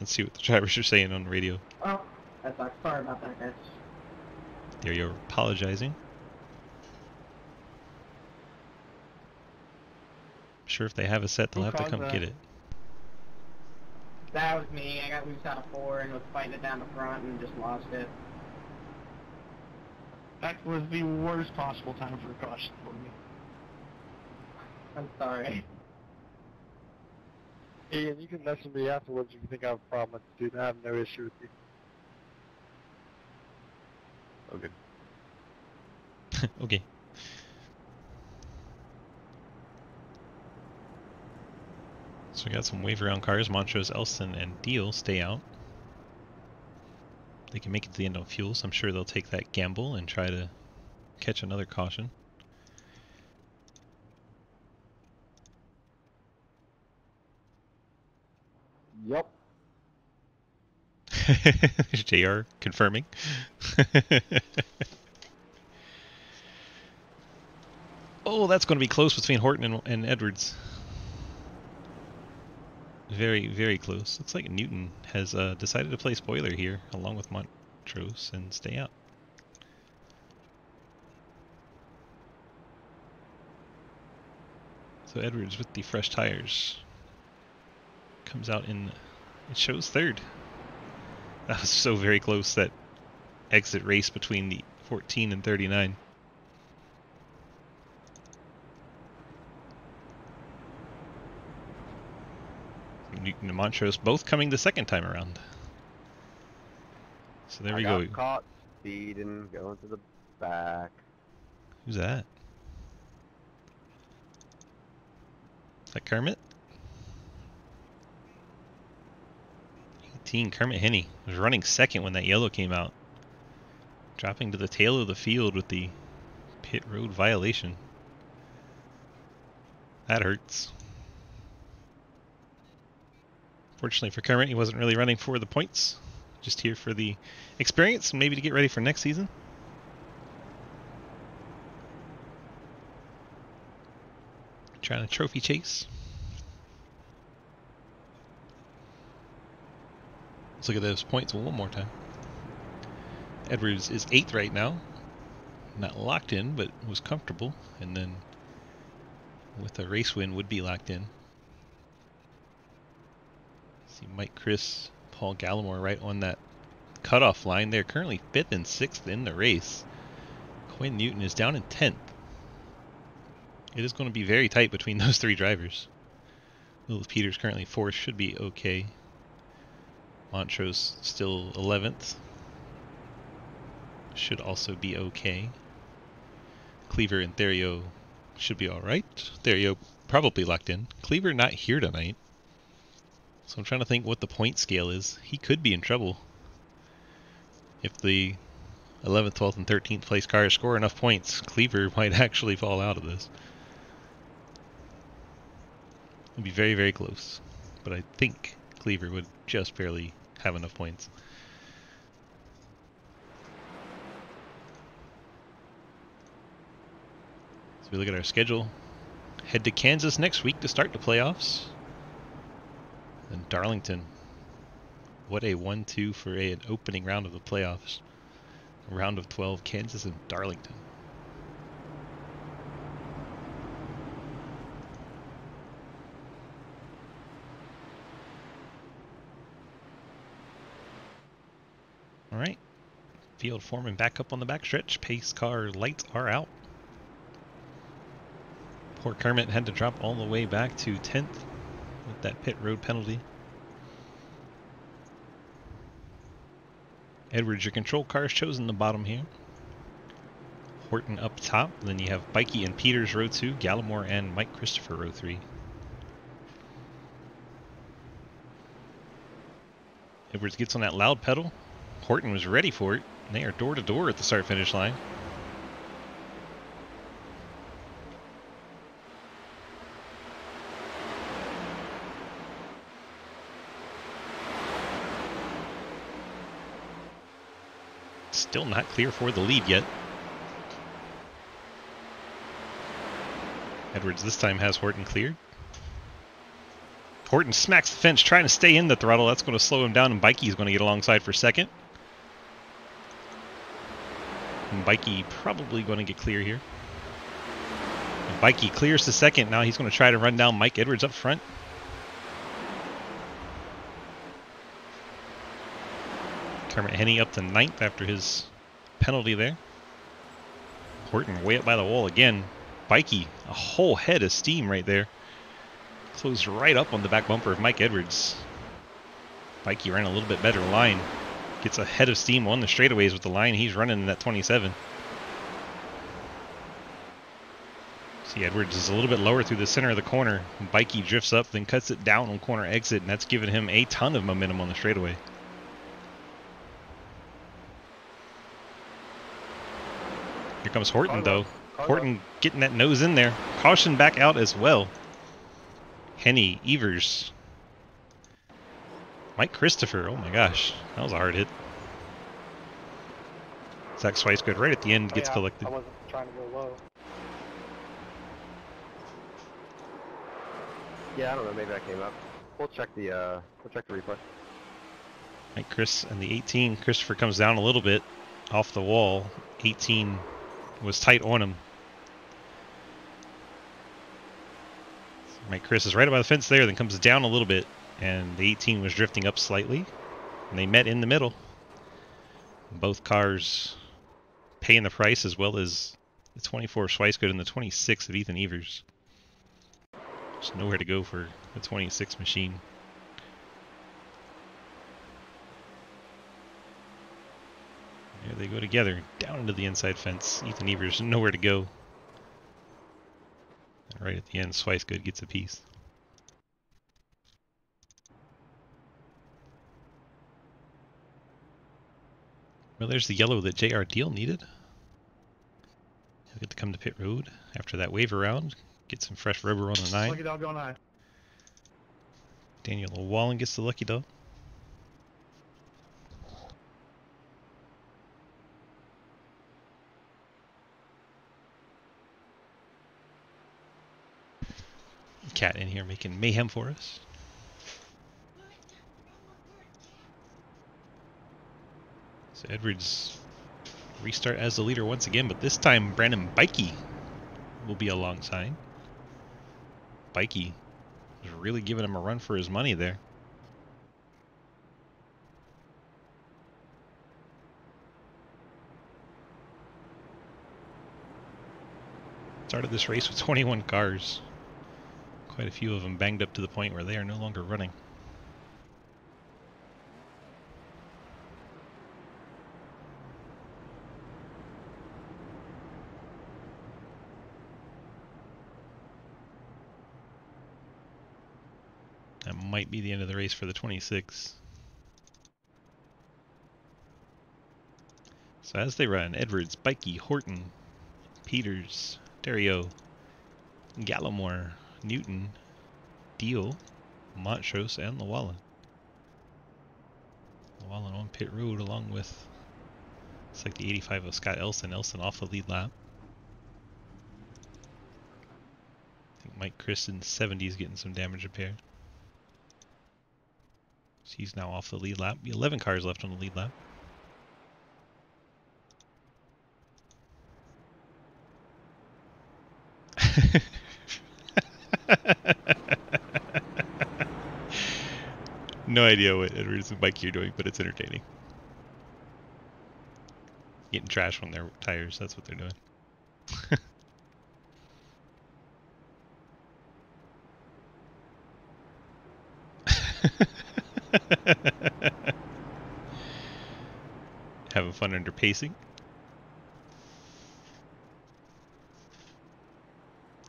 Let's see what the drivers are saying on the radio. Oh, that sucks. Sorry about that, guys. There you're apologizing. I'm sure if they have a set, they'll Who have to come that? get it. That was me. I got loose out of four and was fighting it down the front and just lost it. That was the worst possible time for a caution for me. I'm sorry. Ian, you can message me afterwards if you think I have a problem with it, dude. I have no issue with you. Okay. [laughs] okay. So we got some wave around cars. Montrose, Elston, and Deal stay out. They can make it to the end on fuel, so I'm sure they'll take that gamble and try to catch another caution. Yep. [laughs] JR confirming. [laughs] Oh, that's going to be close between Horton and, and Edwards. Very, very close. Looks like Newton has uh, decided to play spoiler here, along with Montrose, and stay out. So Edwards with the fresh tires comes out in. It shows third. [laughs] That was so very close that exit race between the 14 and 39. Newton and Montrose both coming the second time around. So there I we got go. caught speeding, going to the back. Who's that? Is that Kermit? 18, Kermit Henny was running second when that yellow came out. Dropping to the tail of the field with the pit road violation. That hurts. Fortunately for Kermit, he wasn't really running for the points. Just here for the experience maybe to get ready for next season. Trying to trophy chase. Let's look at those points one more time. Edwards is eighth right now. Not locked in, but was comfortable. And then with a race win would be locked in. See Mike Chris, Paul Gallimore right on that cutoff line. They're currently fifth and sixth in the race. Quinn Newton is down in tenth. It is going to be very tight between [laughs] those three drivers. Lilith Peters currently fourth, should be okay. Montrose still 11th. Should also be okay. Cleaver and Therio should be alright. Therio probably locked in. Cleaver not here tonight. So I'm trying to think what the point scale is. He could be in trouble. If the 11th, 12th, and 13th place cars score enough points, Cleaver [laughs] might actually fall out of this. It'd be very, very close. But I think Cleaver would just barely have enough points. So we look at our schedule. Head to Kansas next week to start the playoffs. And Darlington. What a 1-2 for a, an opening round of the playoffs. round of 12, Kansas and Darlington. All right. Field forming back up on the backstretch. Pace car lights are out. Poor Kermit had to drop all the way back to 10th with that pit road penalty. Edwards, your control car is chosen the bottom here. Horton up top. Then you have Bikey and Peters row 2, Gallimore and Mike Christopher row 3. Edwards gets on that loud pedal. Horton was ready for it. They are door to door at the start finish line. Still not clear for the lead yet. Edwards this time has Horton cleared. Horton smacks the fence trying to stay in the throttle. That's going to slow him down, and Bikey's going to get alongside for second. Bikey probably going to get clear here. And Bikey clears to second. Now he's going to try to run down Mike Edwards up front. Kermit Henny up to ninth after his penalty there. Horton way up by the wall again. Bikey, a whole head of steam right there. Closed right up on the back bumper of Mike Edwards. Bikey ran a little bit better line. Gets ahead of steam on the straightaways with the line he's running in that 27. See, Edwards is a little bit lower through the center of the corner. Bikey drifts up, then cuts it down on corner exit, and that's given him a ton of momentum on the straightaway. Here comes Horton, though. Horton getting that nose in there. Caution back out as well. Henny, Evers. Mike Christopher. Oh my gosh. That was a hard hit. Zach Swicegood right at the end oh, gets yeah, collected. I wasn't trying to go low. Yeah, I don't know. Maybe that came up. We'll check the uh, we'll check the replay. Mike Chris and the 18. Christopher comes down a little bit off the wall. 18 was tight on him. Mike Chris is right by the fence there, then comes down a little bit and the 18 was drifting up slightly, and they met in the middle. Both cars paying the price as well as the 24 of Swicegood and the 26 of Ethan Evers. There's nowhere to go for the 26 machine. There they go together, down into the inside fence. Ethan Evers nowhere to go. And right at the end, Swicegood gets a piece. Well, there's the yellow that J.R. Deal needed. He'll get to come to pit road after that wave around. Get some fresh rubber on the nine. Lucky dog going high. Daniel Llewellyn gets the lucky dog. Cat in here making mayhem for us. So Edwards restart as the leader once again, but this time Brandon Bikey will be alongside. Bikey is really giving him a run for his money there. Started this race with [laughs] 21 cars. Quite a few of them banged up to the point where they are no longer running. That might be the end of the race for the 26. So as they run, Edwards, Bikey, Horton, Peters, Therio, Gallimore, Newton, Deal, Montrose, and Llewellyn. Llewellyn on pit road along with it's like the 85 of Scott Elson. Elson off the lead lap. I think Mike in the 70s getting some damage repair. So he's now off the lead lap. 11 cars left on the lead lap. [laughs] no idea what Edwards and Bike are doing, but it's entertaining. Getting trash on their tires, that's what they're doing. [laughs] Under pacing.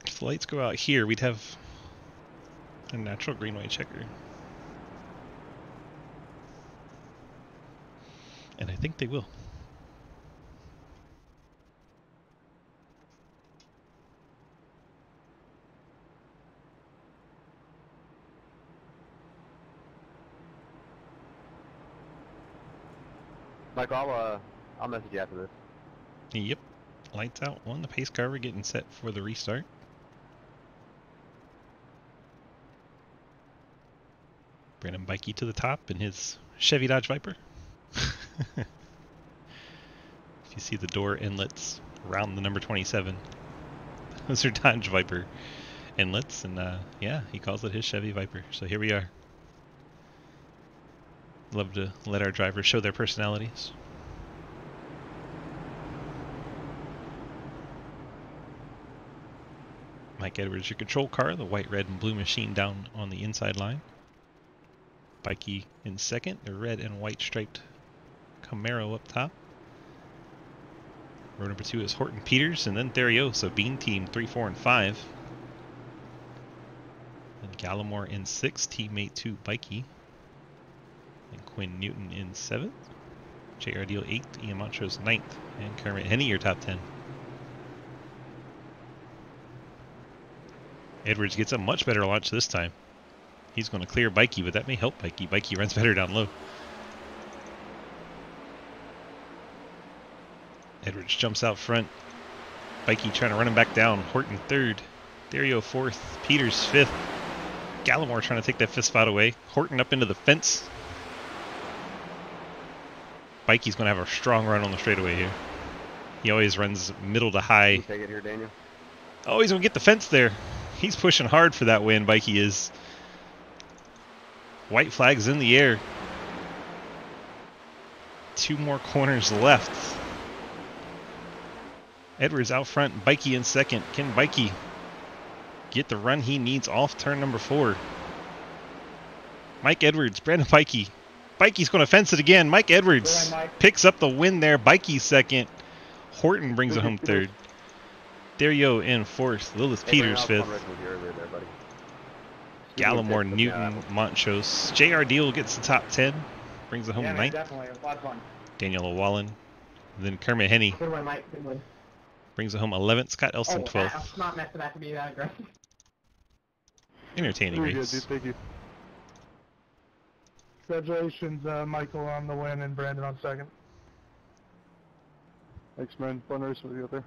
If the lights go out here, we'd have a natural green-white checker. And I think they will. Mike, I'll uh, I'll message you after this. Yep. Lights out on the pace car. We're getting set for the restart. Brandon Bikey to the top in his Chevy Dodge Viper. [laughs] if you see the door inlets around the number 27, [laughs] those are Dodge Viper inlets. And uh, yeah, he calls it his Chevy Viper. So here we are. Love to let our drivers show their personalities. Mike Edwards, your control car, the white, red, and blue machine down on the inside line. Bikey in second, the red and white striped Camaro up top. Row number two is Horton Peters, and then Therio, so Bean Team 3, 4, and 5. And Gallimore in sixth, teammate 2 Bikey. And Quinn Newton in seventh. J.R. Deal eighth, Ian Montrose ninth, and Kermit Henny your top 10. Edwards gets a much better launch this time. He's going to clear Bikey, but that may help Bikey. Bikey runs better down low. Edwards jumps out front. Bikey trying to run him back down. Horton third. Therio fourth. Peters fifth. Gallimore trying to take that fist spot away. Horton up into the fence. Bikey's going to have a strong run on the straightaway here. He always runs middle to high. Take it here, Daniel. Oh, he's going to get the fence there. He's pushing hard for that win, Bikey is. White flag's in the air. Two more corners left. Edwards out front, Bikey in second. Can Bikey get the run he needs off turn number four? Mike Edwards, Brandon Bikey. Bikey's going to fence it again. Mike Edwards picks up the win there. Bikey second. Horton brings it home third. Therio in fourth. Lilith Hey, Peters Brandon, I was fifth. racing with you earlier there, buddy. Gallimore, Newton, picks, Montrose. J.R. Deal gets the top 10. Brings it home yeah, ninth. definitely. It was a lot of fun. Daniel Llewellyn. Then Kermit Henny Good one, Mike. Good one. brings it home 11th. Scott Elson oh, 12th. I'm not meant for that to be that aggressive. Entertaining Very good, race. dude. Thank you. Congratulations, uh, Michael, on the win and Brandon on second. Thanks, man. Fun racing with you out there.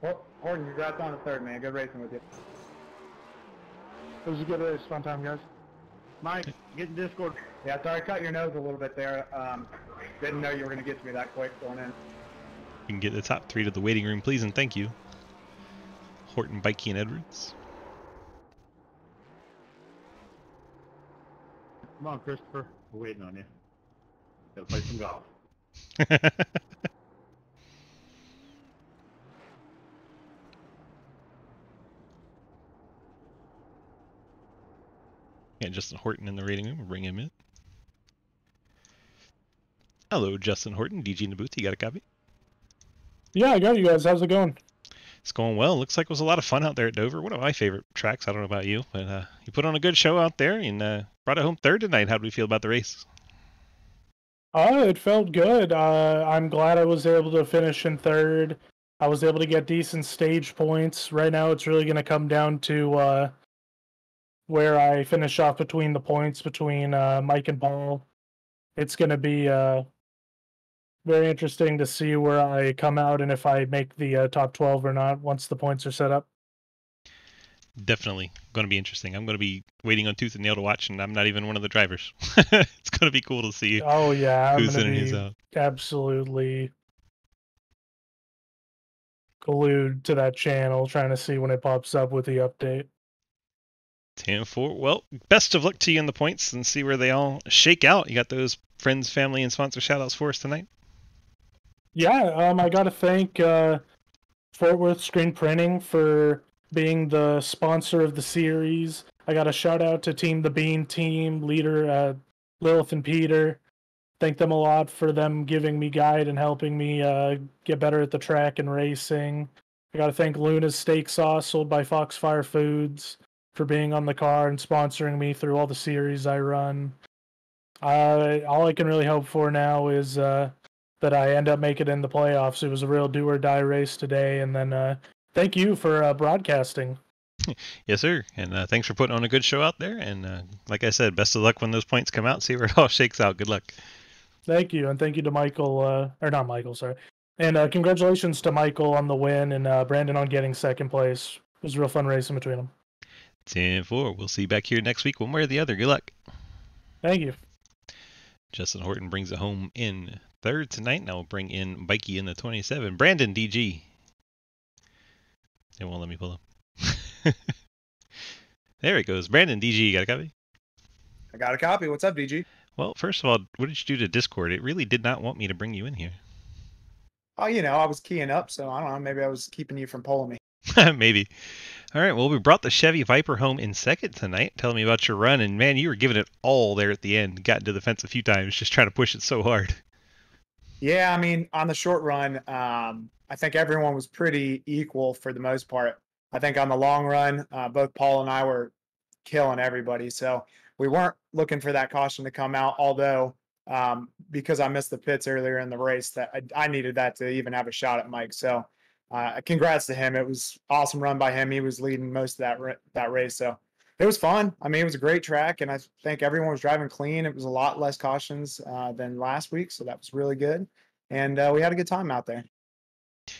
Well, Horton, congrats on the third, man. Good racing with you. It was a good race. Fun time, guys. Mike, get in Discord. Yeah, sorry, I cut your nose a little bit there. Um, didn't know you were gonna get to me that quick going in. You can get the top three to the waiting room, please, and thank you. Horton, Bikey, and Edwards. Come on, Christopher. We're waiting on you. Gotta play some golf. [laughs] yeah, Justin Horton in the waiting room. We'll bring him in. Hello, Justin Horton, DG in. You got a copy? Yeah, I got you guys. How's it going? It's going well. Looks like it was a lot of fun out there at Dover. One of my favorite tracks. I don't know about you, but uh, you put on a good show out there and uh, brought it home third tonight. How do we feel about the race? Uh, it felt good. Uh, I'm glad I was able to finish in third. I was able to get decent stage points. Right now, it's really going to come down to uh, where I finish off between the points between uh, Mike and Paul. It's going to be uh, very interesting to see where I come out and if I make the uh, top 12 or not once the points are set up. Definitely going to be interesting. I'm going to be waiting on tooth and nail to watch, and I'm not even one of the drivers. [laughs] it's going to be cool to see Oh, yeah. I'm who's in and who's out. absolutely glued to that channel trying to see when it pops up with the update. 10 4. Well, best of luck to you in the points and see where they all shake out. You got those friends, family, and sponsor shout outs for us tonight? Yeah, um, I got to thank uh, Fort Worth Screen Printing for being the sponsor of the series. I got a shout out to Team the Bean team leader uh, Lilith and Peter. Thank them a lot for them giving me guide and helping me uh, get better at the track and racing. I got to thank Luna's Steak Sauce, sold by Foxfire Foods, for being on the car and sponsoring me through all the series I run. Uh, all I can really hope for now is uh, that I end up making in the playoffs. It was a real do or die race today, and then uh, thank you for uh, broadcasting. [laughs] Yes, sir. And uh, thanks for putting on a good show out there. And uh, like I said, best of luck when those points come out. See where it all [laughs] shakes out. Good luck. Thank you, and thank you to Michael, uh, or not Michael, sorry, and uh, congratulations to Michael on the win and uh, Brandon on getting second place. It was a real fun racing between them. 10 4. We'll see you back here next week, one way or the other. Good luck. Thank you. Justin Horton brings it home in third tonight. and I will bring in Bikey in the 27. Brandon DG. It won't let me pull up. [laughs] there it goes. Brandon DG, you got a copy? I got a copy. What's up, DG? Well, first of all, what did you do to Discord? It really did not want me to bring you in here. Oh, you know, I was keying up, so I don't know. Maybe I was keeping you from pulling me. [laughs] Maybe. All right. Well, we brought the Chevy Viper home in second tonight. Tell me about your run, and man, you were giving it all there at the end. Got into the fence a few times, just trying to push it so hard. Yeah, I mean, on the short run, um, I think everyone was pretty equal for the most part. I think on the long run, uh, both Paul and I were killing everybody. So we weren't looking for that caution to come out, although um, because I missed the pits earlier in the race, that I, I needed that to even have a shot at Mike. So uh, congrats to him. It was awesome run by him. He was leading most of that that race. So it was fun. I mean, it was a great track, and I think everyone was driving clean. It was a lot less cautions uh, than last week, so that was really good. And uh, we had a good time out there.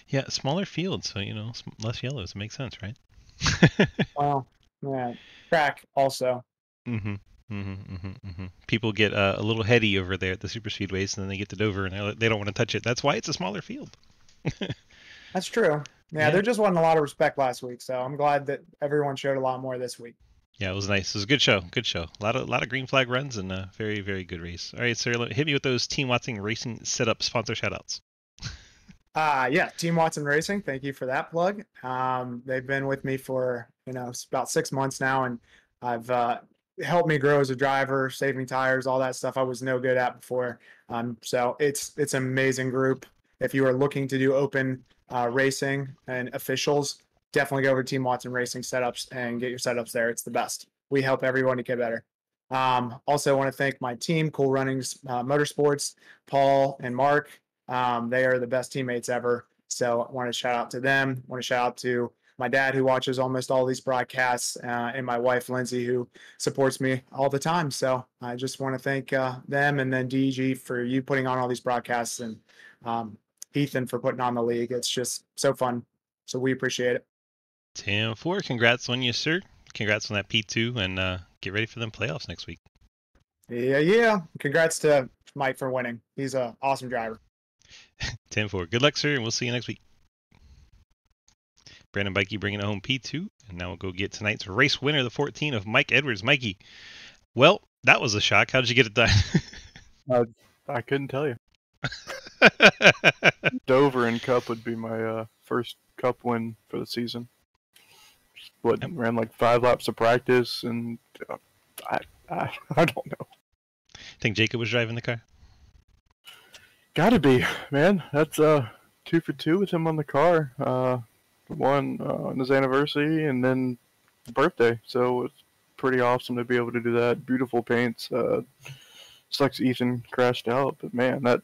Yeah, smaller field, so you know, less yellows. It makes sense, right? [laughs] Well, Yeah, track also. Mm-hmm. Mm-hmm, mm-hmm, mm-hmm. People get uh, a little heady over there at the super speedways, and then they get to Dover, and they- don't want to touch it. That's why it's a smaller field. [laughs] That's true. Yeah, Yeah. there just wasn't a lot of respect last week, so I'm glad that everyone showed a lot more this week. Yeah, it was nice. It was a good show. Good show. A lot of lot of green flag runs and a very very good race. All right, sir, hit me with those Team Watson Racing setup sponsor shoutouts. [laughs] Uh, yeah, Team Watson Racing. Thank you for that plug. Um, they've been with me for you know about six months now, and I've uh, helped me grow as a driver, saved me tires, all that stuff I was no good at before. Um, so it's it's an amazing group. If you are looking to do open uh, racing and officials, definitely go over to Team Watson Racing setups and get your setups there. It's the best. We help everyone to get better. Um, also, I want to thank my team, Cool Runnings uh, Motorsports, Paul and Mark. Um, they are the best teammates ever. So I want to shout out to them. want to shout out to my dad who watches almost all these broadcasts uh, and my wife Lindsay who supports me all the time. So I just want to thank uh, them and then DG for you putting on all these broadcasts and um, Ethan for putting on the league. It's just so fun. So we appreciate it. Tim Four, congrats on you, sir. Congrats on that P two, and uh, get ready for them playoffs next week. Yeah, yeah. Congrats to Mike for winning. He's an awesome driver. [laughs] Tim Four, good luck, sir, and we'll see you next week. Brandon Bikey bringing it home P two, and now we'll go get tonight's race winner, the 14 of Mike Edwards. Mikey, well, that was a shock. How did you get it done? [laughs] I couldn't tell you. [laughs] Dover and Cup would be my uh, first Cup win for the season. What ran like five laps of practice, and uh, I, I [laughs] I don't know. think Jacob was driving the car. Got to be man. That's uh two for two with him on the car. Uh, one uh, on his anniversary, and then birthday. So it's pretty awesome to be able to do that. Beautiful paints. Uh, sucks Ethan crashed out, but man, that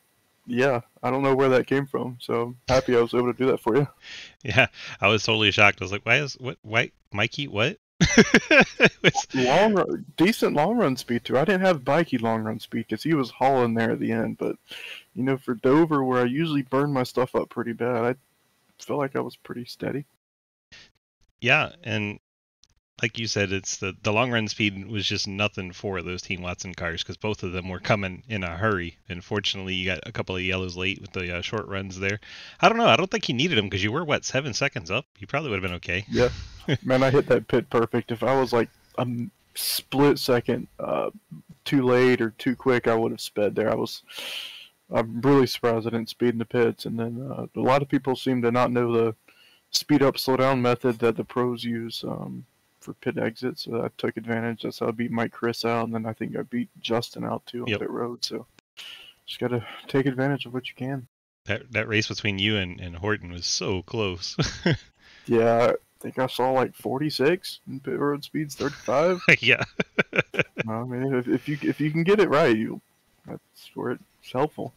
yeah, I don't know where that came from. So happy I was able to do that for you. [laughs] Yeah, I was totally shocked. I was like, "Why is what? Why Mikey? What?" [laughs] long run, decent long run speed too. I didn't have bikey long run speed because he was hauling there at the end. But you know, for Dover, where I usually burn my stuff up pretty bad, I felt like I was pretty steady. Yeah, and like you said, it's the the long run speed was just nothing for those Team Watson cars because both of them were coming in a hurry. And fortunately, you got a couple of yellows late with the uh, short runs there. I don't know. I don't think he needed them because you were what seven seconds up. You probably would have been okay. Yeah, [laughs] man, I hit that pit perfect. If I was like a split second uh, too late or too quick, I would have sped there. I was. I'm really surprised I didn't speed in the pits. And then uh, a lot of people seem to not know the speed up, slow down method that the pros use um, for pit exit, So I took advantage. That's how I beat Mike Chris out, and then I think I beat Justin out too on Yep. pit road. So just got to take advantage of what you can. That that race between you and, and Horton was so close. [laughs] Yeah, I think I saw like 46 and pit road speeds 35. [laughs] yeah. [laughs] I mean, if, if you if you can get it right, you that's where it's helpful.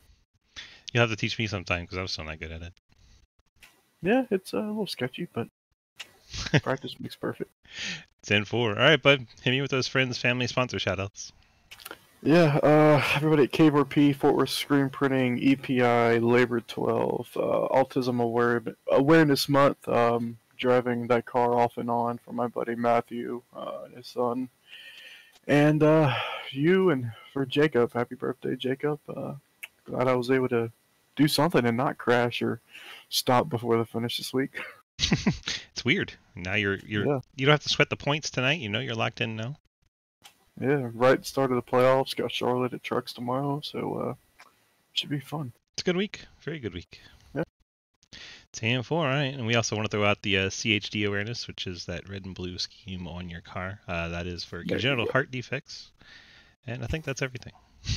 You'll have to teach me sometime because I'm still not good at it. Yeah, it's uh, a little sketchy, but [laughs] practice makes perfect. 10 4. All right, bud. Hit me with those friends, family, sponsor shoutouts. Yeah, uh, everybody at K4P, Fort Worth Screen Printing, EPI, Labor 12, uh, Autism Aware- Awareness Month, um, driving that car off and on for my buddy Matthew uh, and his son. And uh, you and for Jacob, happy birthday, Jacob. Uh, glad I was able to do something and not crash or stop before the finish this week. [laughs] [laughs] it's weird. Now you're you're Yeah. you don't have to sweat the points tonight. You know you're locked in now. Yeah, right start of the playoffs. Got Charlotte at Trucks tomorrow, so uh, should be fun. It's a good week. Very good week. Yeah. 10 4. All right. And we also want to throw out the uh, CHD awareness, which is that red and blue scheme on your car. Uh, that is for congenital go. heart defects. And I think that's everything. [laughs]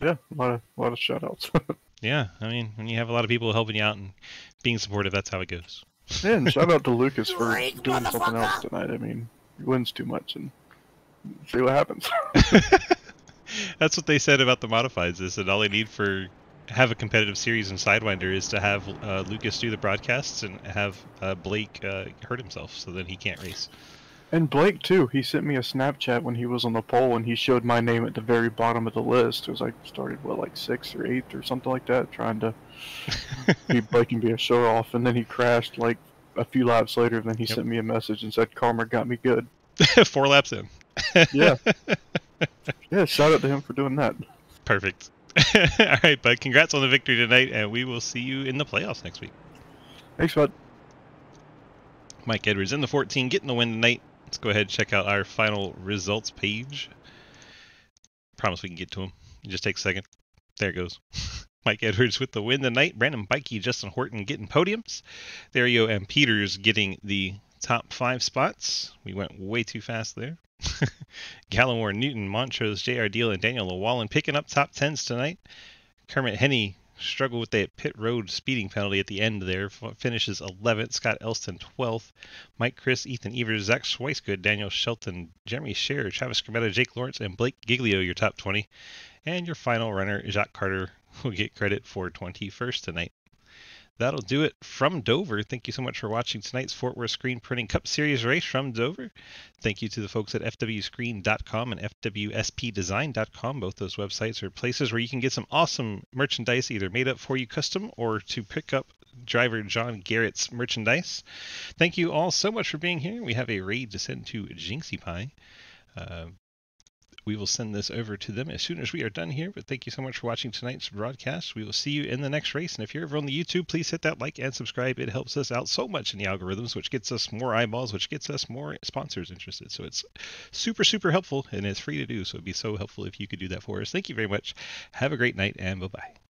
Yeah, a lot of a lot of shout outs. [laughs] Yeah. I mean, when you have a lot of people helping you out and being supportive, that's how it goes. Yeah, and shout out to Lucas for doing something else tonight. I mean, he wins too much and see what happens. [laughs] [laughs] That's what they said about the modifieds. Is that all they need for have a competitive series in Sidewinder is to have uh, Lucas do the broadcasts and have uh, Blake uh, hurt himself, so then he can't race. And Blake too. He sent me a Snapchat when he was on the pole, and he showed my name at the very bottom of the list. It was like started what like sixth or eighth or something like that, trying to [laughs] be Blake and be a show off, and then he crashed like a few laps later. And then he Yep. sent me a message and said, "Karma got me good." [laughs] Four laps in. [laughs] Yeah. yeah, shout out to him for doing that. Perfect. All right, bud. Congrats on the victory tonight, and we will see you in the playoffs next week. Thanks, bud. Mike Edwards in the 14, getting the win tonight. Let's go ahead and check out our final results page. Promise we can get to them. Just take a second. There it goes. [laughs] Mike Edwards with the win tonight. Brandon Bikey, Justin Horton getting podiums. there Therio and Peters getting the top five spots. We went way too fast there. [laughs] Gallimore, Newton, Montrose, J.R. Deal, and Daniel Llewellyn picking up top tens tonight. Kermit Henny struggled with that pit road speeding penalty at the end there. Finishes 11th. Scott Elston 12th. Mike Chris, Ethan Evers, Zach Swicegood, Daniel Shelton, Jeremy Scher, Travis Skrmetta, Jake Lawrence, and Blake Giglio, your top 20. And your final runner, Jacques Carter, will get credit for 21st tonight. That'll do it from Dover. Thank you so much for watching tonight's Fort Worth Screen Printing Cup Series race from Dover. Thank you to the folks at FWScreen.com and FWSPDesign.com. Both those websites are places where you can get some awesome merchandise either made up for you custom or to pick up driver John Garrett's merchandise. Thank you all so much for being here. We have a raid to send to Jinxie Pie. Uh, we will send this over to them as soon as we are done here. But thank you so much for watching tonight's broadcast. We will see you in the next race. And if you're ever on the YouTube, please hit that like and subscribe. It helps us out so much in the algorithms, which gets us more eyeballs, which gets us more sponsors interested. So it's super, super helpful and it's free to do. So it'd be so helpful if you could do that for us. Thank you very much. Have a great night and bye bye.